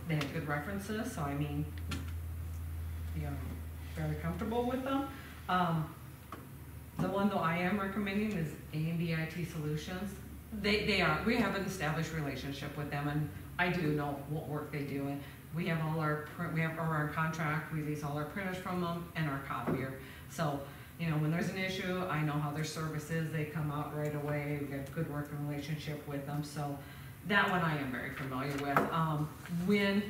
they have good references, so I mean, you know, fairly comfortable with them. Um, the one though I am recommending is A and B IT Solutions. They, they are, we have an established relationship with them and I do know what work they do and we have all our, print- we have our contract, we lease all our printers from them and our copier. So, you know, when there's an issue, I know how their service is, they come out right away, we have a good working relationship with them, so that one I am very familiar with. Um, when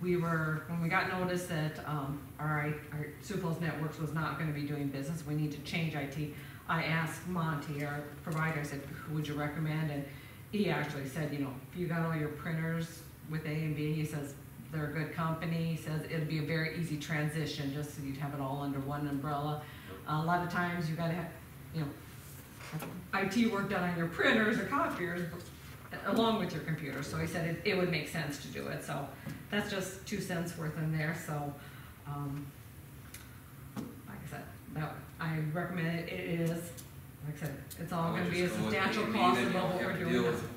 we were, when we got notice that, um, our, our Sioux Falls Networks was not gonna be doing business, we need to change IT. I asked Monty, our provider, I said, who would you recommend? And he actually said, you know, if you got all your printers with A and B, he says, they're a good company, he says it'd be a very easy transition, just so you'd have it all under one umbrella. A lot of times you gotta have, you know, IT work done on your printers or copiers, along with your computer, so he said it, it would make sense to do it, so that's just two cents worth in there, so, um, like I said, that, I recommend it, it is, like I said, it's all gonna be a Just go with substantial cost of you what we're to doing. with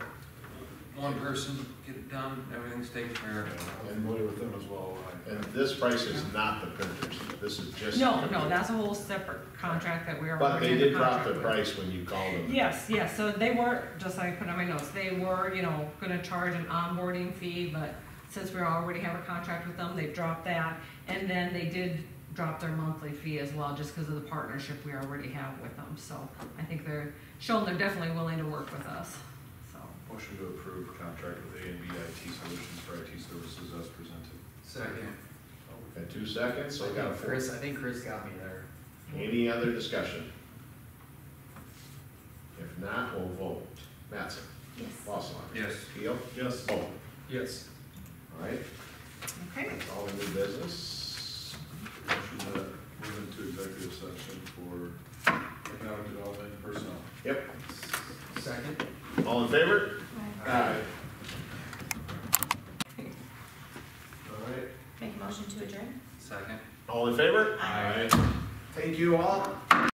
One person, get it done, everything's taken care of. And familiar with them as well. And this price is not the printers. this is just. No, no, that's a whole separate contract that we are. But they already in did drop contract the with. price when you called them. Yes, yes, so they were, just like I put on my notes, they were, you know, gonna charge an onboarding fee, but since we already have a contract with them, they dropped that. And then they did drop their monthly fee as well, just because of the partnership we already have with them. So I think they're showing they're definitely willing to work with us, so. Motion to approve contract with A and B IT Solutions for IT services as presented. Second. Oh, got two seconds, so we got a four. Chris, I think Chris got me there. Any other discussion? If not, we'll vote. Mattson? Yes. Wasslager? Yes. Keel? Yes. Both. Yes. All right, Okay. that's all the new business. Motion to move into executive session for economic development and personnel. Yep, Second? all in favor? Aye. All right, Make a motion to adjourn? Second. all in favor? Aye. Thank you all.